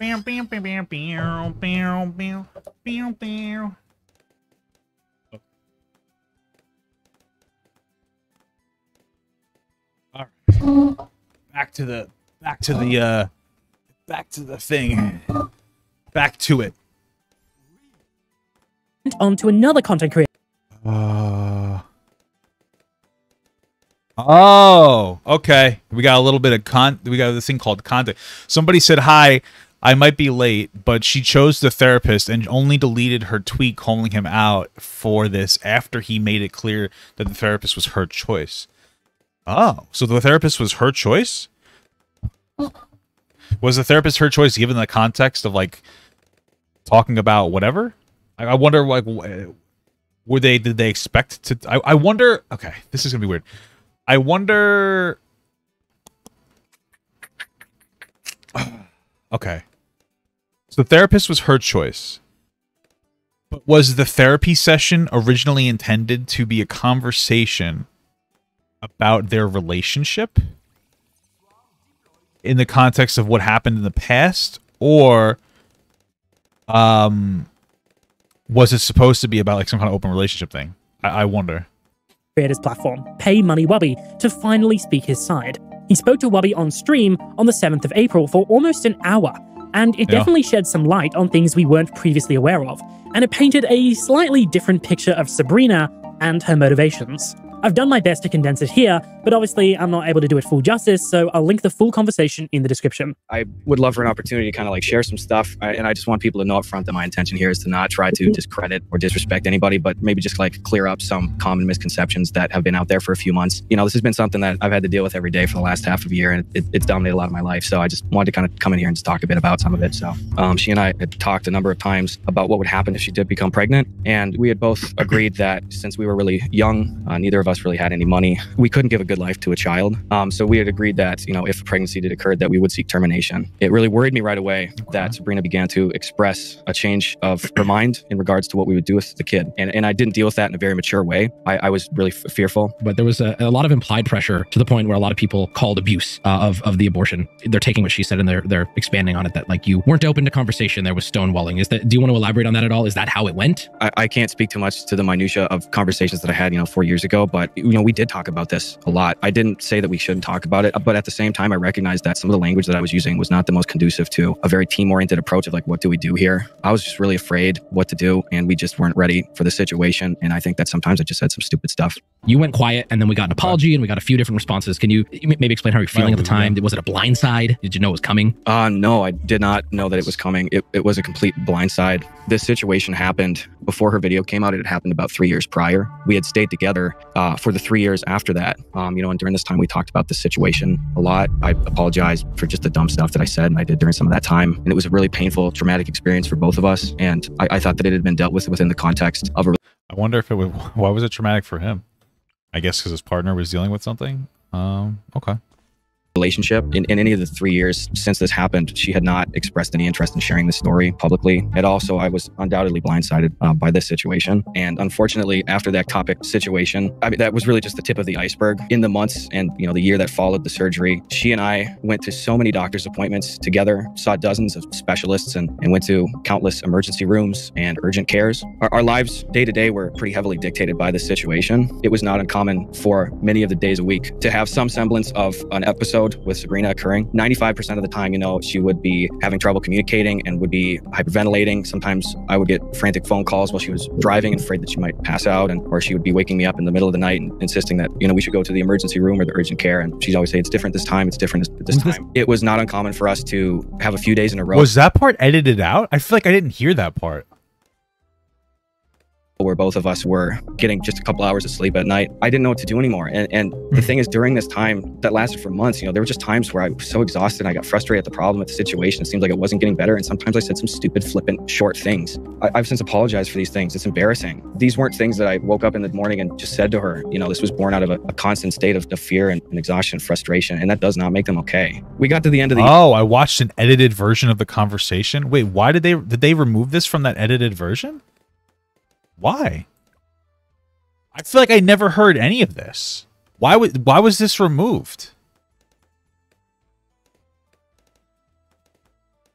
Bam, bam, bam, bam, bam, bam, bam, bam, bam. All right. Back to the back to the uh back to the thing. Back to it. And on to another content creator. Uh, oh, okay. We got a little bit of con. We got this thing called content. Somebody said hi. I might be late, but she chose the therapist and only deleted her tweet calling him out for this after he made it clear that the therapist was her choice. Oh, so the therapist was her choice? Was the therapist her choice given the context of like talking about whatever? I, I wonder like were they did they expect to I, I wonder okay, this is gonna be weird. I wonder Okay. So the therapist was her choice. But was the therapy session originally intended to be a conversation about their relationship in the context of what happened in the past or um was it supposed to be about like some kind of open relationship thing? I, I wonder. creators platform, Pay Money Wubby, to finally speak his side. He spoke to Wubby on stream on the 7th of April for almost an hour, and it Yeah. definitely shed some light on things we weren't previously aware of, and it painted a slightly different picture of Sabrina and her motivations. I've done my best to condense it here, but obviously I'm not able to do it full justice, so I'll link the full conversation in the description. I would love for an opportunity to kind of like share some stuff. And I just want people to know up front that my intention here is to not try to discredit or disrespect anybody, but maybe just like clear up some common misconceptions that have been out there for a few months. You know, this has been something that I've had to deal with every day for the last half of a year, and it, it's dominated a lot of my life. So I just wanted to kind of come in here and just talk a bit about some of it. So um, she and I had talked a number of times about what would happen if she did become pregnant. And we had both agreed that since we were really young, uh, neither of us us really had any money. We couldn't give a good life to a child. Um, so we had agreed that, you know, if a pregnancy did occur, that we would seek termination. It really worried me right away that Sabrina began to express a change of her mind in regards to what we would do with the kid. And, and I didn't deal with that in a very mature way. I, I was really f- fearful. But there was a, a lot of implied pressure to the point where a lot of people called abuse uh, of, of the abortion. They're taking what she said and they're, they're expanding on it that like you weren't open to conversation. There was stonewalling. Is that, do you want to elaborate on that at all? Is that how it went? I, I can't speak too much to the minutia of conversations that I had, you know, four years ago, but you know, we did talk about this a lot. I didn't say that we shouldn't talk about it, but at the same time, I recognized that some of the language that I was using was not the most conducive to a very team-oriented approach of like, what do we do here? I was just really afraid what to do, and we just weren't ready for the situation. And I think that sometimes I just said some stupid stuff. You went quiet, and then we got an apology, and we got a few different responses. Can you maybe explain how you're feeling at the time? Was it a blindside? Did you know it was coming? Uh, no, I did not know that it was coming. It, it was a complete blindside. This situation happened before her video came out. It had happened about three years prior. We had stayed together uh, for the three years after that. Um, you know, and during this time, we talked about the situation a lot. I apologize for just the dumb stuff that I said and I did during some of that time. And it was a really painful, traumatic experience for both of us. And I, I thought that it had been dealt with within the context of a I wonder if it was, Why was it traumatic for him? I guess because his partner was dealing with something. Um. Okay. Relationship. In, in any of the three years since this happened, she had not expressed any interest in sharing the story publicly. And also, I was undoubtedly blindsided uh, by this situation. And unfortunately, after that ectopic situation, I mean, that was really just the tip of the iceberg. In the months and you know the year that followed the surgery, she and I went to so many doctor's appointments together, saw dozens of specialists, and, and went to countless emergency rooms and urgent cares. Our, our lives day to day were pretty heavily dictated by this situation. It was not uncommon for many of the days a week to have some semblance of an episode with Sabrina occurring. 95% of the time, you know, she would be having trouble communicating and would be hyperventilating. Sometimes I would get frantic phone calls while she was driving and afraid that she might pass out, and or she would be waking me up in the middle of the night and insisting that you know we should go to the emergency room or the urgent care. And she'd always say, "It's different this time. It's different this time." It was not uncommon for us to have a few days in a row. Was that part edited out? I feel like I didn't hear that part. Where both of us were getting just a couple hours of sleep at night. I didn't know what to do anymore. And, and the hmm. thing is, during this time that lasted for months, you know, there were just times where I was so exhausted. And I got frustrated at the problem, at the situation. It seemed like it wasn't getting better. And sometimes I said some stupid, flippant, short things. I, I've since apologized for these things. It's embarrassing. These weren't things that I woke up in the morning and just said to her. You know, this was born out of a, a constant state of, of fear and, and exhaustion, frustration. And that does not make them okay. We got to the end of the Oh, I watched an edited version of the conversation. Wait, why did they did they remove this from that edited version? Why? I feel like I never heard any of this. Why would why was this removed?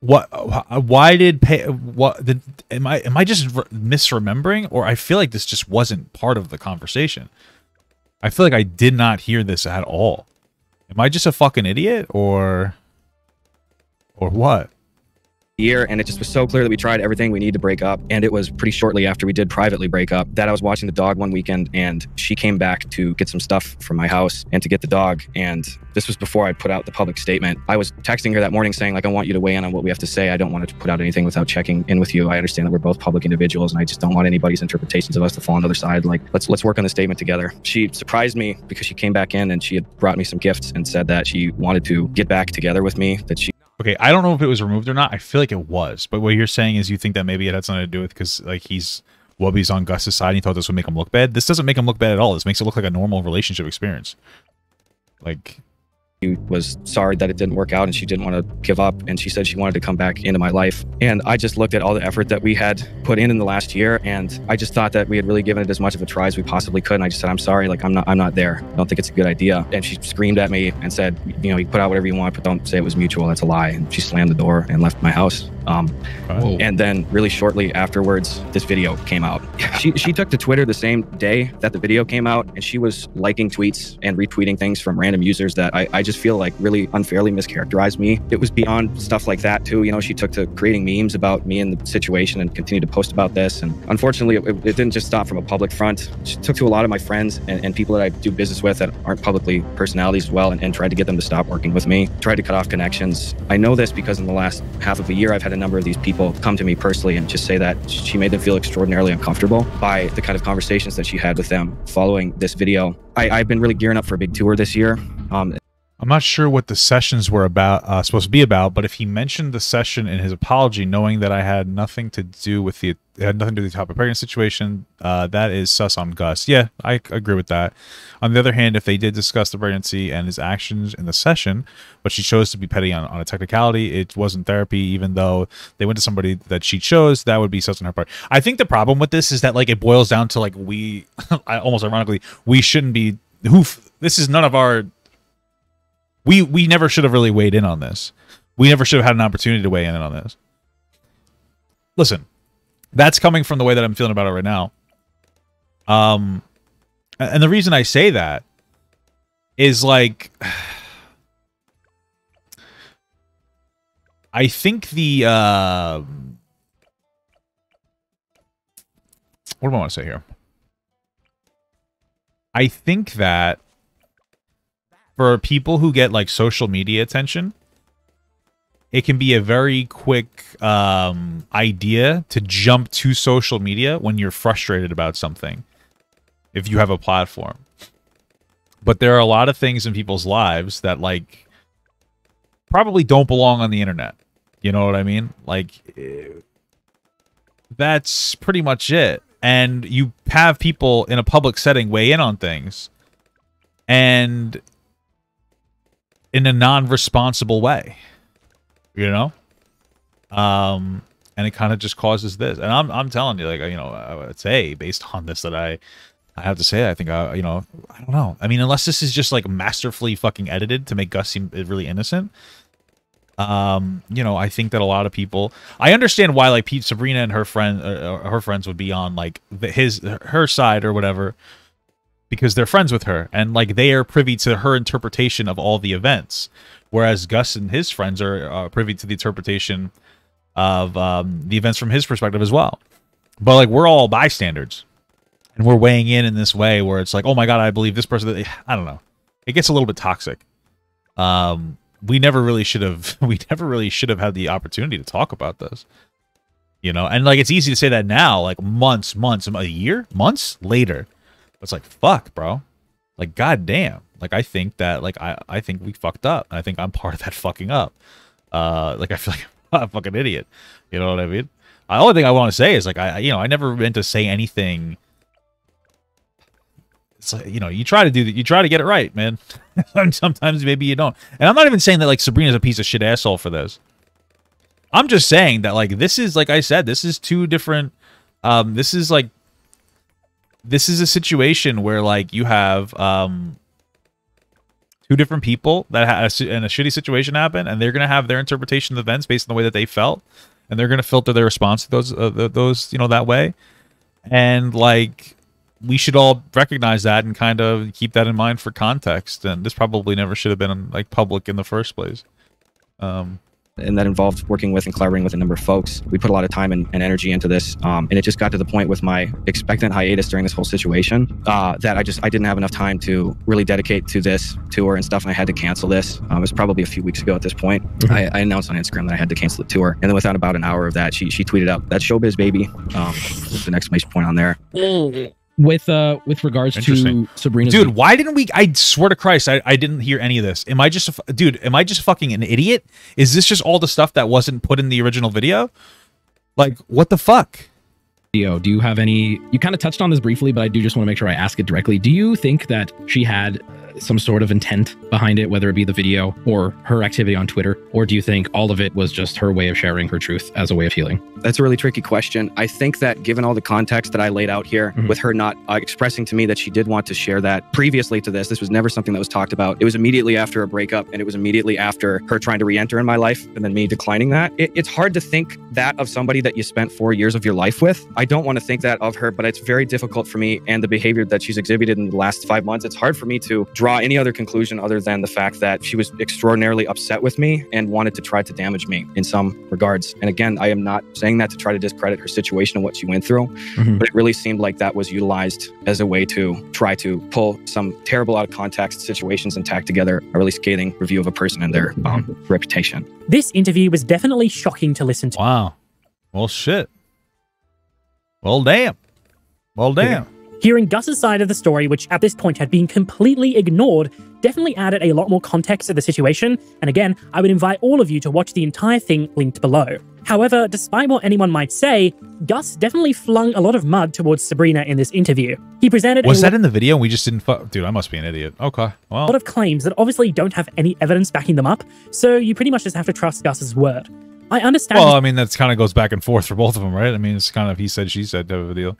What? Why did pay? What? Am I am I just misremembering, or I feel like this just wasn't part of the conversation? I feel like I did not hear this at all. Am I just a fucking idiot, or or what? Year and it just was so clear that we tried everything we need to break up and it was pretty shortly after we did privately break up that i was watching the dog one weekend and she came back to get some stuff from my house and to get the dog and this was before i put out the public statement. I was texting her that morning saying like i want you to weigh in on what we have to say. I don't want to put out anything without checking in with you. I understand that we're both public individuals and i just don't want anybody's interpretations of us to fall on the other side. Like let's let's work on the statement together. She surprised me because she came back in and she had brought me some gifts and said that she wanted to get back together with me that she Okay, I don't know if it was removed or not. I feel like it was, but what you're saying is you think that maybe it had something to do with because like he's Wubby's on Gus's side. And he thought this would make him look bad. This doesn't make him look bad at all. This makes it look like a normal relationship experience. Like was sorry that it didn't work out and she didn't want to give up and she said she wanted to come back into my life. And i just looked at all the effort that we had put in in the last year and i just thought that we had really given it as much of a try as we possibly could and i just said i'm sorry like i'm not i'm not there. I don't think it's a good idea. And she screamed at me and said you know you put out whatever you want but don't say it was mutual. That's a lie. And she slammed the door and left my house. Um, and then really shortly afterwards this video came out. She, she took to twitter the same day that the video came out and she was liking tweets and retweeting things from random users that i, I just feel like really unfairly mischaracterized me. It was beyond stuff like that too. You know, she took to creating memes about me and the situation and continued to post about this. And unfortunately, it, it didn't just stop from a public front. She took to a lot of my friends and, and people that I do business with that aren't publicly personalities as well and, and tried to get them to stop working with me, tried to cut off connections. I know this because in the last half of a year, I've had a number of these people come to me personally and just say that she made them feel extraordinarily uncomfortable by the kind of conversations that she had with them following this video. I, I've been really gearing up for a big tour this year. Um, I'm not sure what the sessions were about, uh, supposed to be about, but if he mentioned the session in his apology, knowing that I had nothing to do with the, had nothing to do with the ectopic pregnant situation, uh, that is sus on Gus. Yeah, I agree with that. On the other hand, if they did discuss the pregnancy and his actions in the session, but she chose to be petty on, on a technicality, it wasn't therapy, even though they went to somebody that she chose, that would be sus on her part. I think the problem with this is that like it boils down to like we, almost ironically, we shouldn't be who. This is none of our we we never should have really weighed in on this. We never should have had an opportunity to weigh in on this. Listen, that's coming from the way that I'm feeling about it right now. Um, and the reason I say that is like, I think the uh, what do I want to say here? I think that for people who get like social media attention, it can be a very quick um, idea to jump to social media when you're frustrated about something. If you have a platform, but there are a lot of things in people's lives that like probably don't belong on the internet. You know what I mean? Like eh, that's pretty much it. And you have people in a public setting weigh in on things. And in a non-responsible way you know? Um and it kind of just causes this. And i'm i'm telling you like you know i would say based on this that i i have to say i think i you know i don't know. I mean unless this is just like masterfully fucking edited to make gus seem really innocent um you know i think that a lot of people i understand why like pete sabrina and her friend uh, her friends would be on like the, his her side or whatever because they're friends with her and like they are privy to her interpretation of all the events whereas gus and his friends are uh, privy to the interpretation of um, the events from his perspective as well. But like we're all bystanders and we're weighing in in this way where it's like oh my god i believe this person i don't know. It gets a little bit toxic. Um we never really should have we never really should have had the opportunity to talk about this you know? And like it's easy to say that now like months months a year months later it's like fuck, bro. Like goddamn. Like I think that like I I think we fucked up. I think I'm part of that fucking up. Uh, like I feel like I'm a fucking idiot. You know what I mean? The only thing I want to say is like I you know I never meant to say anything. It's like you know you try to do that you try to get it right, man. Sometimes maybe you don't. And I'm not even saying that like Sabrina's a piece of shit asshole for this. I'm just saying that like this is like I said this is two different. Um, this is like this is a situation where like you have um two different people that had a, in a shitty situation happen and they're to have their interpretation of events based on the way that they felt and they're to filter their response to those uh, those you know that way. And like we should all recognize that and kind of keep that in mind for context and this probably never should have been like public in the first place. Um and that involved working with and collaborating with a number of folks. We put a lot of time and, and energy into this, um, and it just got to the point with my expectant hiatus during this whole situation uh, that I just I didn't have enough time to really dedicate to this tour and stuff, and I had to cancel this. Um, it was probably a few weeks ago at this point. I, I, announced on Instagram that I had to cancel the tour, and then without about an hour of that, she she tweeted out that showbiz baby um, with an exclamation point on there. With uh with regards to Sabrina. Dude why didn't we i swear to christ I, I didn't hear any of this. Am i just a, dude am i just fucking an idiot? Is this just all the stuff that wasn't put in the original video? Like what the fuck? Video, do you have any you kind of touched on this briefly, but I do just want to make sure I ask it directly. Do you think that she had some sort of intent behind it, whether it be the video or her activity on Twitter, or do you think all of it was just her way of sharing her truth as a way of healing? That's a really tricky question. I think that given all the context that I laid out here, Mhm. with her not uh, expressing to me that she did want to share that previously to this, this was never something that was talked about. It was immediately after a breakup, and it was immediately after her trying to re-enter in my life, and then me declining that. It, it's hard to think that of somebody that you spent four years of your life with. I don't want to think that of her, but it's very difficult for me and the behavior that she's exhibited in the last five months. It's hard for me to draw any other conclusion other than the fact that she was extraordinarily upset with me and wanted to try to damage me in some regards. And again, I am not saying that to try to discredit her situation and what she went through, Mhm. but it really seemed like that was utilized as a way to try to pull some terrible out of context situations and tack together a really scathing review of a person and their um, reputation. This interview was definitely shocking to listen to. Wow. Well, shit. Well, damn. Well, damn. Hearing Gus's side of the story, which at this point had been completely ignored, definitely added a lot more context to the situation, and again, I would invite all of you to watch the entire thing linked below. However, despite what anyone might say, Gus definitely flung a lot of mud towards Sabrina in this interview. He presented Was a that in the video? We just didn't. Fu- Dude, I must be an idiot. Okay, well, a lot of claims that obviously don't have any evidence backing them up, so you pretty much just have to trust Gus's word. I understand well, I mean, that kind of goes back and forth for both of them, right? I mean, it's kind of he said, she said type of a deal.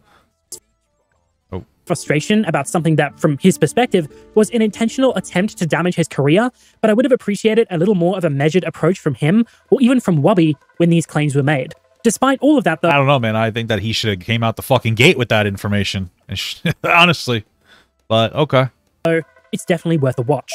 Frustration about something that, from his perspective, was an intentional attempt to damage his career, but I would have appreciated a little more of a measured approach from him, or even from Wubby, when these claims were made. Despite all of that, though, I don't know, man. I think that he should have came out the fucking gate with that information. Honestly, but okay. So it's definitely worth a watch.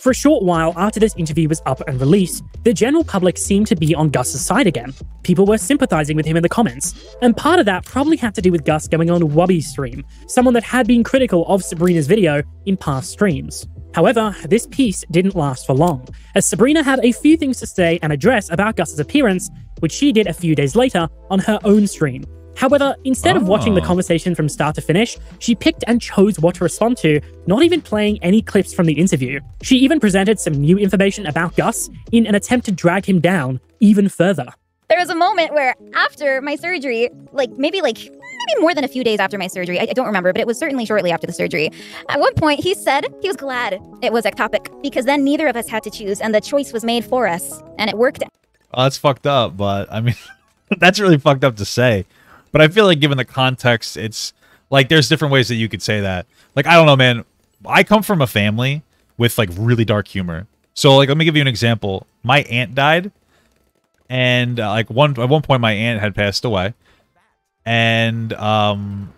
For a short while after this interview was up and released, the general public seemed to be on Gus's side again. People were sympathizing with him in the comments, and part of that probably had to do with Gus going on Wubby's stream, someone that had been critical of Sabrina's video in past streams. However, this peace didn't last for long, as Sabrina had a few things to say and address about Gus's appearance, which she did a few days later on her own stream. However, instead of watching the Oh. conversation from start to finish, she picked and chose what to respond to, not even playing any clips from the interview. She even presented some new information about Gus in an attempt to drag him down even further. There was a moment where after my surgery, like maybe like maybe more than a few days after my surgery, I, I don't remember, but it was certainly shortly after the surgery. At one point, he said he was glad it was ectopic because then neither of us had to choose, and the choice was made for us, and it worked. Oh, that's fucked up, but I mean, that's really fucked up to say. But I feel like given the context, it's like there's different ways that you could say that. Like I don't know, man. I come from a family with like really dark humor. So like let me give you an example. My aunt died, and uh, like one at one point my aunt had passed away, and um,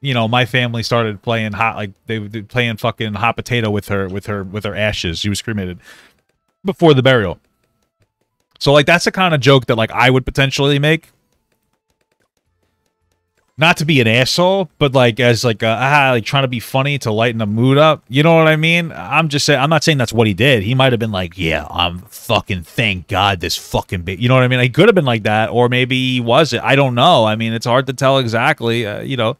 you know my family started playing hot like they were playing fucking hot potato with her with her with her ashes. She was cremated before the burial. So like that's the kind of joke that like I would potentially make. Not to be an asshole, but like as like uh, ah like trying to be funny to lighten the mood up. You know what I mean? I'm just saying I'm not saying that's what he did. He might have been like, yeah, I'm fucking thank God this fucking bit. You know what I mean? He could have been like that, or maybe he wasn't. I don't know. I mean, it's hard to tell exactly. Uh, you know,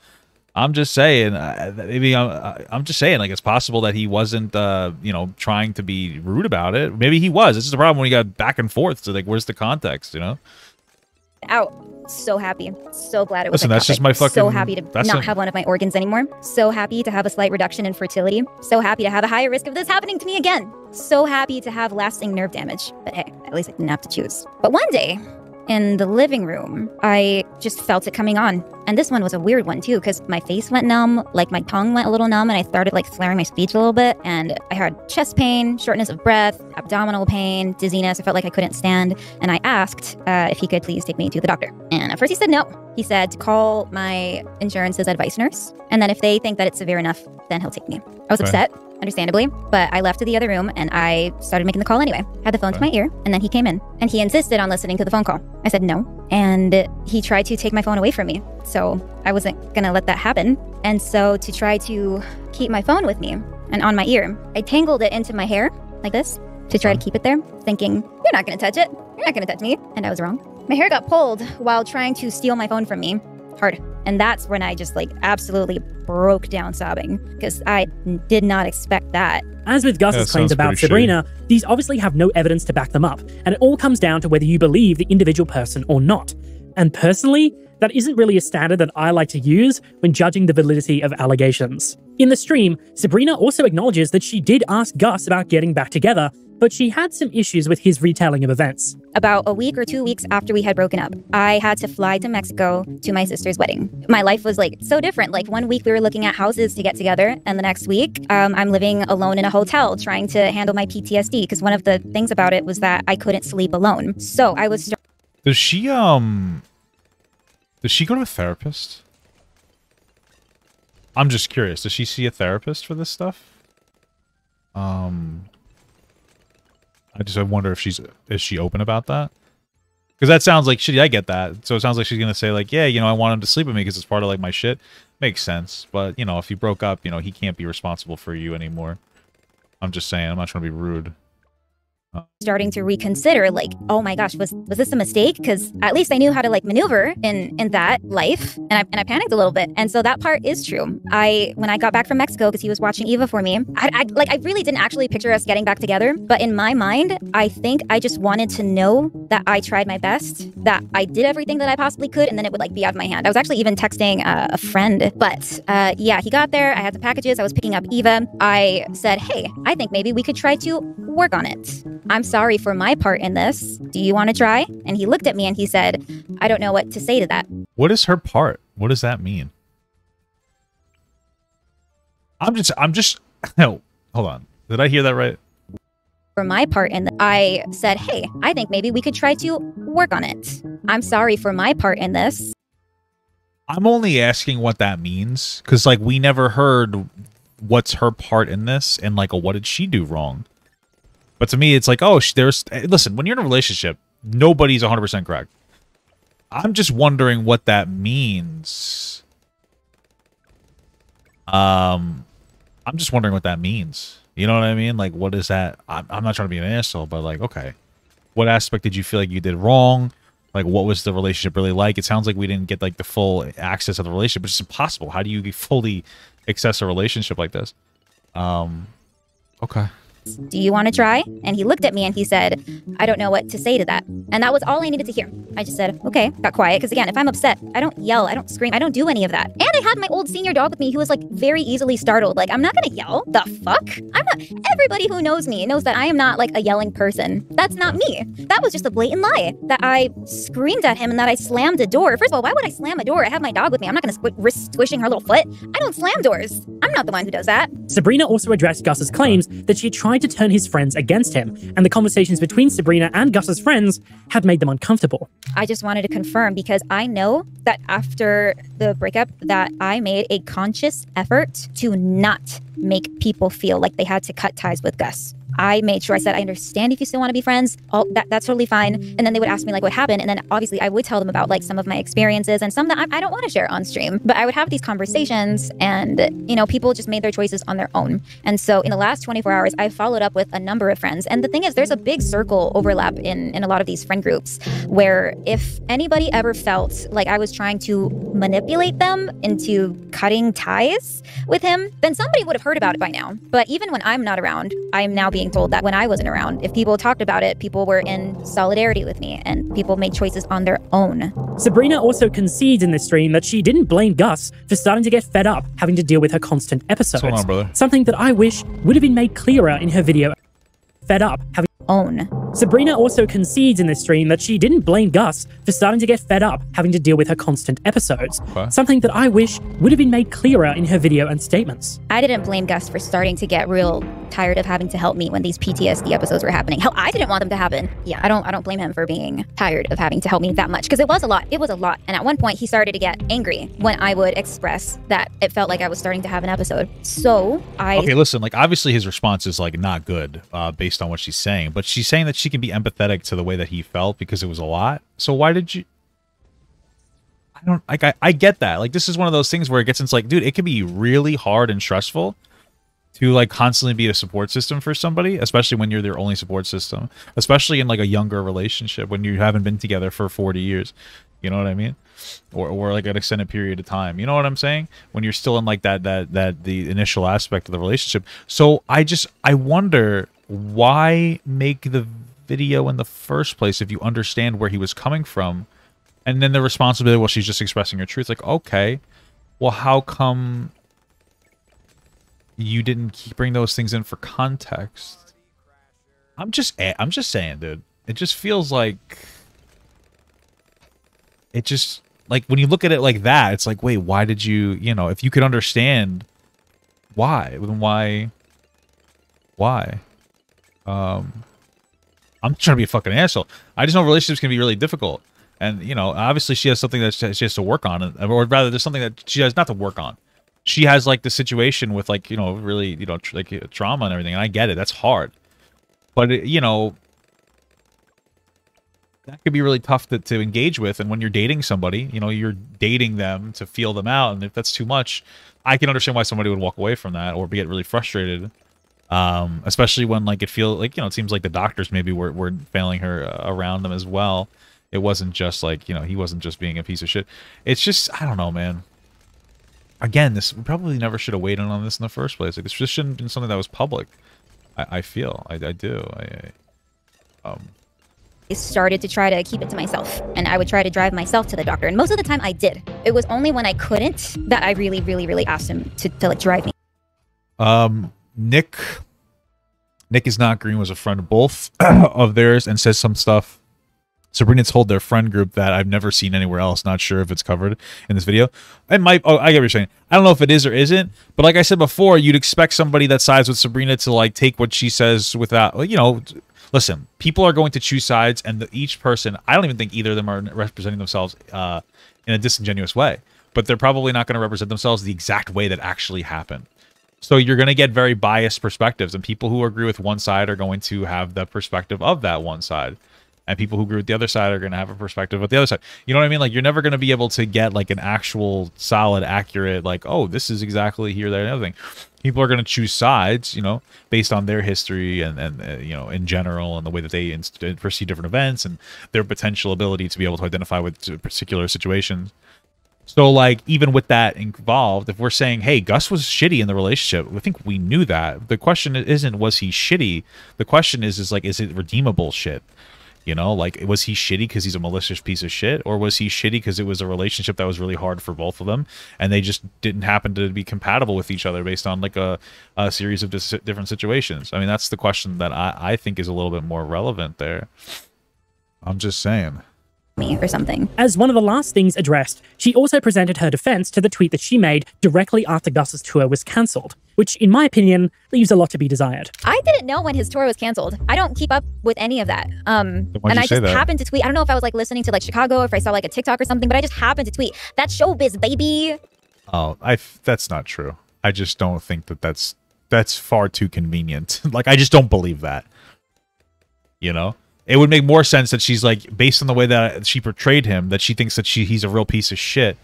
I'm just saying. Uh, maybe I'm, I'm just saying. Like it's possible that he wasn't, uh, you know, trying to be rude about it. Maybe he was. This is the problem when you got back and forth. So like, where's the context? You know? out. So happy. So glad it was Listen, that's just ectopic. my So happy to not a- have one of my organs anymore. So happy to have a slight reduction in fertility. So happy to have a higher risk of this happening to me again. So happy to have lasting nerve damage. But hey, at least I didn't have to choose. But one day, in the living room, I just felt it coming on. And this one was a weird one too, because my face went numb, like my tongue went a little numb, and I started like slurring my speech a little bit. And I had chest pain, shortness of breath, abdominal pain, dizziness. I felt like I couldn't stand. And I asked uh, if he could please take me to the doctor. And at first he said no. He said to call my insurance's advice nurse. And then if they think that it's severe enough, then he'll take me. I was Okay. upset, understandably, but I left to the other room and I started making the call anyway. Had the phone to my ear, and then he came in and he insisted on listening to the phone call. I said no. And he tried to take my phone away from me. So I wasn't gonna let that happen. And so to try to keep my phone with me and on my ear, I tangled it into my hair like this to try to uh-huh. keep it there, thinking, You're not gonna touch it. You're not gonna touch me. And I was wrong. My hair got pulled while trying to steal my phone from me. Hard. And that's when I just like absolutely broke down sobbing because I did not expect that. As with Gus's Yeah, claims about pretty Sabrina, these obviously have no evidence to back them up, and it all comes down to whether you believe the individual person or not. And personally, that isn't really a standard that I like to use when judging the validity of allegations. In the stream, Sabrina also acknowledges that she did ask Gus about getting back together, but she had some issues with his retelling of events. About a week or two weeks after we had broken up, I had to fly to Mexico to my sister's wedding. My life was like so different. Like one week we were looking at houses to get together, and the next week um, I'm living alone in a hotel trying to handle my PTSD because one of the things about it was that I couldn't sleep alone. So I was Does she um? Does she go to a therapist? I'm just curious. Does she see a therapist for this stuff? Um, I just I wonder if she's is she open about that? Because that sounds like shit. I get that. So it sounds like she's gonna say like, yeah, you know, I want him to sleep with me because it's part of like my shit. Makes sense. But you know, if you broke up, you know, he can't be responsible for you anymore. I'm just saying. I'm not trying to be rude. Starting to reconsider like oh my gosh was was this a mistake? Because at least i knew how to like maneuver in in that life and I, and I panicked a little bit. And so that part is true. I when i got back from mexico because he was watching eva for me I, I like i really didn't actually picture us getting back together but in my mind i think i just wanted to know that i tried my best that i did everything that i possibly could and then it would like be out of my hand. I was actually even texting uh, a friend but uh, yeah he got there i had the packages i was picking up eva. I said hey i think maybe we could try to work on it i'm sorry for my part in this. Do you want to try? And he looked at me and he said, I don't know what to say to that. What is her part? What does that mean? I'm just, I'm just, no, hold on. Did I hear that right? For my part in the, I said, hey, I think maybe we could try to work on it. I'm sorry for my part in this. I'm only asking what that means because, like, we never heard what's her part in this and, like, what did she do wrong? But to me, it's like, oh, there's. eh, Listen, when you're in a relationship, nobody's 100% correct. I'm just wondering what that means. Um, I'm just wondering what that means. You know what I mean? Like, what is that? I'm, I'm not trying to be an asshole, but like, okay, what aspect did you feel like you did wrong? Like, what was the relationship really like? It sounds like we didn't get like the full access of the relationship, which is impossible. How do you fully access a relationship like this? Um, okay. Do you want to try? And he looked at me and he said, I don't know what to say to that. And that was all I needed to hear. I just said, okay, got quiet. Because again, if I'm upset, I don't yell, I don't scream, I don't do any of that. And I had my old senior dog with me who was like very easily startled. Like, I'm not going to yell. The fuck? I'm not. Everybody who knows me knows that I am not like a yelling person. That's not me. That was just a blatant lie. That I screamed at him and that I slammed a door. First of all, why would I slam a door? I have my dog with me. I'm not going to squ- risk squishing her little foot. I don't slam doors. I'm not the one who does that. Sabrina also addressed Gus's claims that she had tried to turn his friends against him, and the conversations between Sabrina and Gus's friends had made them uncomfortable. I just wanted to confirm because I know that after the breakup that I made a conscious effort to not make people feel like they had to cut ties with Gus. I made sure I said, I understand if you still want to be friends. All that, that's totally fine. And then they would ask me like what happened. And then obviously I would tell them about like some of my experiences and some that I, I don't want to share on stream. But I would have these conversations and, you know, people just made their choices on their own. And so in the last 24 hours, I followed up with a number of friends. And the thing is, there's a big circle overlap in, in a lot of these friend groups where if anybody ever felt like I was trying to manipulate them into cutting ties with him, then somebody would have heard about it by now. But even when I'm not around, I'm now being told that when I wasn't around, if people talked about it, people were in solidarity with me and people made choices on their own. Sabrina also concedes in this stream that she didn't blame Gus for starting to get fed up having to deal with her constant episodes. going on, brother? Something that I wish would have been made clearer in her video. Fed up having own. Sabrina also concedes in this stream that she didn't blame Gus for starting to get fed up having to deal with her constant episodes. Okay. Something that I wish would have been made clearer in her video and statements. I didn't blame Gus for starting to get real tired of having to help me when these PTSD episodes were happening. Hell, I didn't want them to happen. Yeah, I don't I don't blame him for being tired of having to help me that much because it was a lot. It was a lot. And at one point he started to get angry when I would express that it felt like I was starting to have an episode. So, I Okay, listen, like obviously his response is like not good uh, based on what she's saying, but she's saying that she can be empathetic to the way that he felt because it was a lot. So why did you? I don't like. I, I get that. Like this is one of those things where it gets into like, dude, it can be really hard and stressful to like constantly be a support system for somebody, especially when you're their only support system, especially in like a younger relationship when you haven't been together for 40 years. You know what I mean? Or, or like an extended period of time. You know what I'm saying? When you're still in like that that that the initial aspect of the relationship. So I just I wonder why make the video in the first place if you understand where he was coming from, and then the responsibility. Well, she's just expressing her truth. Like okay, well how come you didn't keep- bring those things in for context? I'm just I'm just saying, dude. It just feels like it just like when you look at it like that, it's like, wait, why did you, you know, if you could understand why, then why, why? Um, I'm trying to be a fucking asshole. I just know relationships can be really difficult, and you know, obviously she has something that she has to work on, or rather, there's something that she has not to work on. She has like the situation with like you know really you know tr- like trauma and everything, and I get it. That's hard, but it, you know that could be really tough to, to engage with. And when you're dating somebody, you know, you're dating them to feel them out. And if that's too much, I can understand why somebody would walk away from that or get really frustrated. Um, especially when like it feels like you know it seems like the doctors maybe were were failing her uh, around them as well. It wasn't just like you know he wasn't just being a piece of shit. It's just I don't know, man. Again, this we probably never should have waited on this in the first place. Like this just shouldn't have been something that was public. I, I feel I, I do. I, I um I started to try to keep it to myself and I would try to drive myself to the doctor. And most of the time I did. It was only when I couldn't that I really, really, really asked him to, to like drive me. Um, Nick, Nick is not green was a friend of both of theirs and says some stuff. Sabrina told their friend group that I've never seen anywhere else. Not sure if it's covered in this video. It might. Oh, I get what you're saying. I don't know if it is or isn't. But like I said before, you'd expect somebody that sides with Sabrina to like take what she says without, you know, listen, people are going to choose sides, and the, each person, I don't even think either of them are representing themselves uh, in a disingenuous way, but they're probably not going to represent themselves the exact way that actually happened. So you're going to get very biased perspectives, and people who agree with one side are going to have the perspective of that one side. And people who agree with the other side are going to have a perspective of the other side. You know what I mean? Like you're never going to be able to get like an actual solid, accurate, like, oh, this is exactly here, there, and everything people are going to choose sides, you know, based on their history and, and uh, you know, in general and the way that they uh, perceive different events and their potential ability to be able to identify with particular situations. So, like, even with that involved, if we're saying, hey, Gus was shitty in the relationship, I think we knew that. The question isn't, was he shitty? The question is, is like, is it redeemable shit? You know, like was he shitty because he's a malicious piece of shit, or was he shitty because it was a relationship that was really hard for both of them, and they just didn't happen to be compatible with each other based on like a, a series of dis- different situations? I mean, that's the question that I, I think is a little bit more relevant there. I'm just saying me or something. As one of the last things addressed, she also presented her defense to the tweet that she made directly after Gus's tour was cancelled, which, in my opinion, leaves a lot to be desired. I didn't know when his tour was canceled. I don't keep up with any of that. Um, and I just that? happened to tweet. I don't know if I was like listening to like Chicago or if I saw like a TikTok or something, but I just happened to tweet that's showbiz, baby. Oh, I that's not true. I just don't think that that's that's far too convenient. like I just don't believe that. You know? It would make more sense that she's like based on the way that she portrayed him that she thinks that she he's a real piece of shit.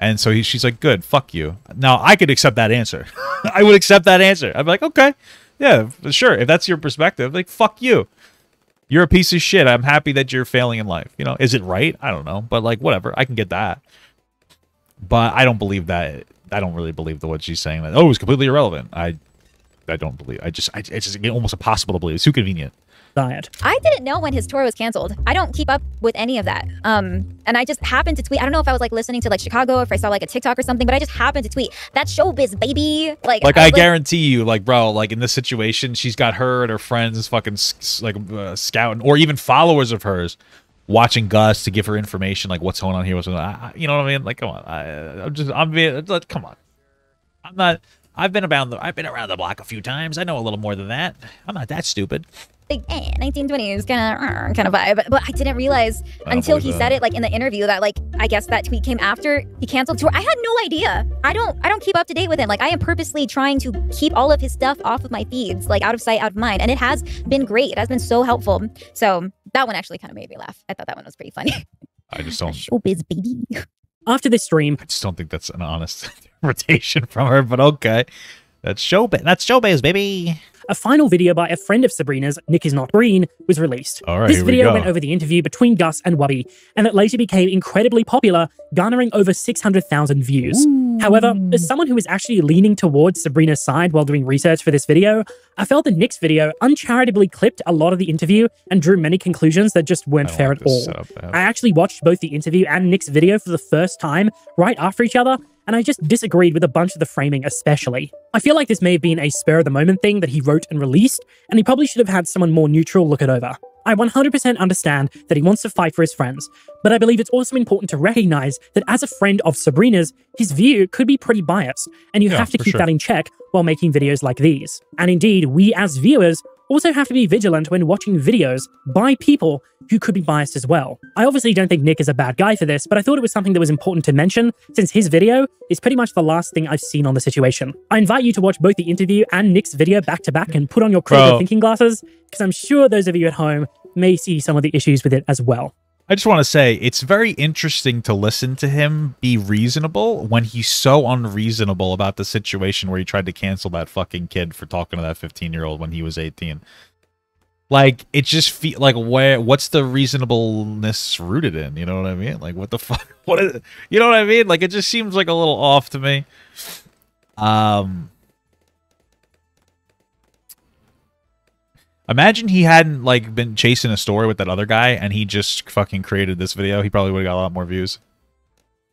And so he, she's like good fuck you. Now i could accept that answer. I would accept that answer. I'd be like okay yeah sure if that's your perspective like fuck you. You're a piece of shit. I'm happy that you're failing in life. You know is it right? I don't know but like whatever. I can get that. But i don't believe that. I don't really believe the what she's saying. That oh it's completely irrelevant. I i don't believe i just I, it's just almost impossible to believe. It's too convenient diet. I didn't know when his tour was canceled. I don't keep up with any of that. Um, and I just happened to tweet. I don't know if I was like listening to like Chicago, or if I saw like a TikTok or something, but I just happened to tweet. That's showbiz, baby. Like, like I, I guarantee you, like, bro, like in this situation, she's got her and her friends fucking like uh, scouting, or even followers of hers watching Gus to give her information, like what's going on here, what's going on. I, you know what I mean? Like, come on, I, I'm just, I'm being, like, come on. I'm not. I've been around the I've been around the block a few times. I know a little more than that. I'm not that stupid like eh, 1920s kind of kind of vibe. But I didn't realize until he that. said it like in the interview that like I guess that tweet came after he canceled tour. I had no idea. I don't I don't keep up to date with him. Like I am purposely trying to keep all of his stuff off of my feeds, like out of sight, out of mind. And it has been great. It has been so helpful. So that one actually kind of made me laugh. I thought that one was pretty funny. I just don't showbiz baby. After this stream, I just don't think that's an honest interpretation from her, but okay. That's showbiz. That's showbiz, baby a final video by a friend of Sabrina's, Nick is not green, was released. Right, this video went over the interview between Gus and Wubby, and it later became incredibly popular, garnering over 600,000 views. Ooh. However, as someone who was actually leaning towards Sabrina's side while doing research for this video, I felt that Nick's video uncharitably clipped a lot of the interview and drew many conclusions that just weren't fair at all. I actually watched both the interview and Nick's video for the first time right after each other, and I just disagreed with a bunch of the framing, especially. I feel like this may have been a spur of the moment thing that he wrote and released, and he probably should have had someone more neutral look it over. I 100% understand that he wants to fight for his friends, but I believe it's also important to recognize that as a friend of Sabrina's, his view could be pretty biased, and you yeah, have to keep sure. that in check while making videos like these. And indeed, we as viewers also have to be vigilant when watching videos by people who could be biased as well. I obviously don't think Nick is a bad guy for this, but I thought it was something that was important to mention since his video is pretty much the last thing I've seen on the situation. I invite you to watch both the interview and Nick's video back to back and put on your critical Bro. thinking glasses because I'm sure those of you at home may see some of the issues with it as well. I just want to say it's very interesting to listen to him be reasonable when he's so unreasonable about the situation where he tried to cancel that fucking kid for talking to that 15 year old when he was 18. Like it just feel like where what's the reasonableness rooted in? You know what I mean? Like what the fuck? What is you know what I mean? Like it just seems like a little off to me. Um. Imagine he hadn't like been chasing a story with that other guy and he just fucking created this video. He probably would have got a lot more views.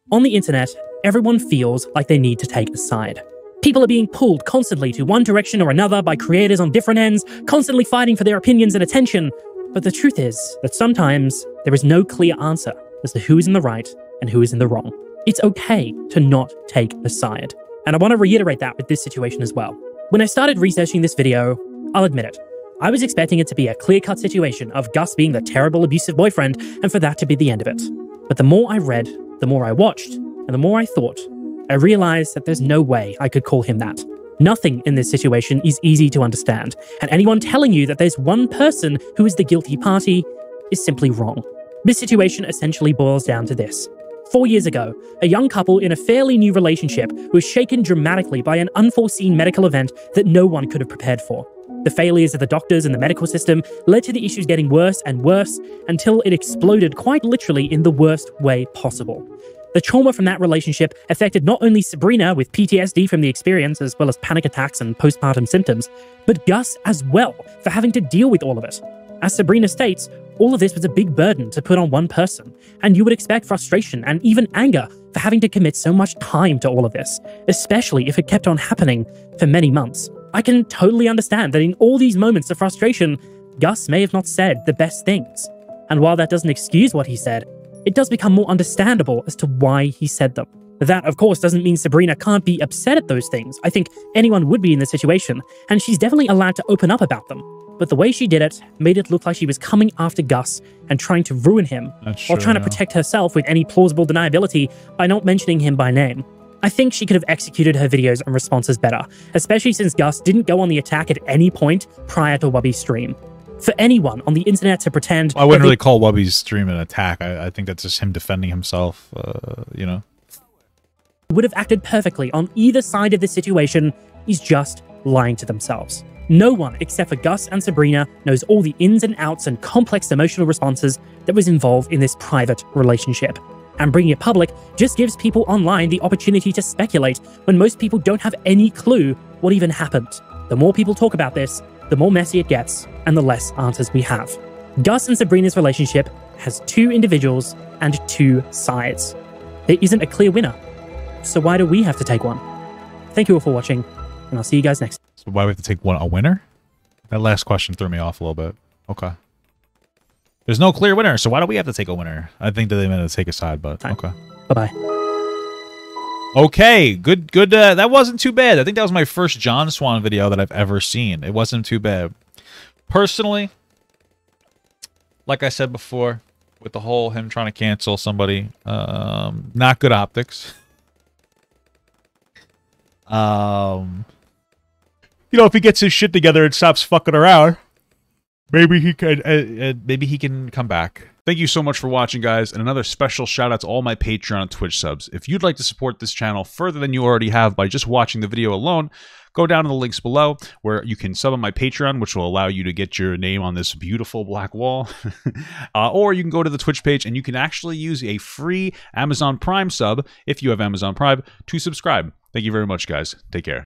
On the internet, everyone feels like they need to take a side. People are being pulled constantly to one direction or another by creators on different ends, constantly fighting for their opinions and attention. But the truth is that sometimes there is no clear answer as to who is in the right and who is in the wrong. It's okay to not take a side. And I want to reiterate that with this situation as well. When I started researching this video, I'll admit it, I was expecting it to be a clear cut situation of Gus being the terrible abusive boyfriend and for that to be the end of it. But the more I read, the more I watched, and the more I thought, I realized that there's no way I could call him that. Nothing in this situation is easy to understand, and anyone telling you that there's one person who is the guilty party is simply wrong. This situation essentially boils down to this. Four years ago, a young couple in a fairly new relationship was shaken dramatically by an unforeseen medical event that no one could have prepared for. The failures of the doctors and the medical system led to the issues getting worse and worse until it exploded quite literally in the worst way possible. The trauma from that relationship affected not only Sabrina with PTSD from the experience, as well as panic attacks and postpartum symptoms, but Gus as well for having to deal with all of it. As Sabrina states, all of this was a big burden to put on one person, and you would expect frustration and even anger for having to commit so much time to all of this, especially if it kept on happening for many months. I can totally understand that in all these moments of frustration, Gus may have not said the best things. And while that doesn't excuse what he said, it does become more understandable as to why he said them. That, of course, doesn't mean Sabrina can't be upset at those things. I think anyone would be in this situation, and she's definitely allowed to open up about them. But the way she did it made it look like she was coming after Gus and trying to ruin him, That's while true, trying to protect herself with any plausible deniability by not mentioning him by name. I think she could have executed her videos and responses better, especially since Gus didn't go on the attack at any point prior to Wubby's stream. For anyone on the internet to pretend I wouldn't they really call Wubby's stream an attack. I, I think that's just him defending himself. Uh, you know. would have acted perfectly on either side of the situation is just lying to themselves. No one except for Gus and Sabrina knows all the ins and outs and complex emotional responses that was involved in this private relationship. And bringing it public just gives people online the opportunity to speculate when most people don't have any clue what even happened. The more people talk about this, the more messy it gets, and the less answers we have. Gus and Sabrina's relationship has two individuals and two sides. There isn't a clear winner. So why do we have to take one? Thank you all for watching, and I'll see you guys next. So why do we have to take one a winner? That last question threw me off a little bit. Okay. There's no clear winner, so why don't we have to take a winner? I think that they meant to take a side, but okay. Bye bye. Okay, good, good. Uh, that wasn't too bad. I think that was my first John Swan video that I've ever seen. It wasn't too bad. Personally, like I said before, with the whole him trying to cancel somebody, um, not good optics. Um, you know, if he gets his shit together and stops fucking around, maybe he can Uh, uh, maybe he can come back. Thank you so much for watching, guys, and another special shout out to all my Patreon and Twitch subs. If you'd like to support this channel further than you already have by just watching the video alone, go down to the links below where you can sub on my Patreon, which will allow you to get your name on this beautiful black wall. uh, or you can go to the Twitch page and you can actually use a free Amazon Prime sub, if you have Amazon Prime, to subscribe. Thank you very much, guys. Take care.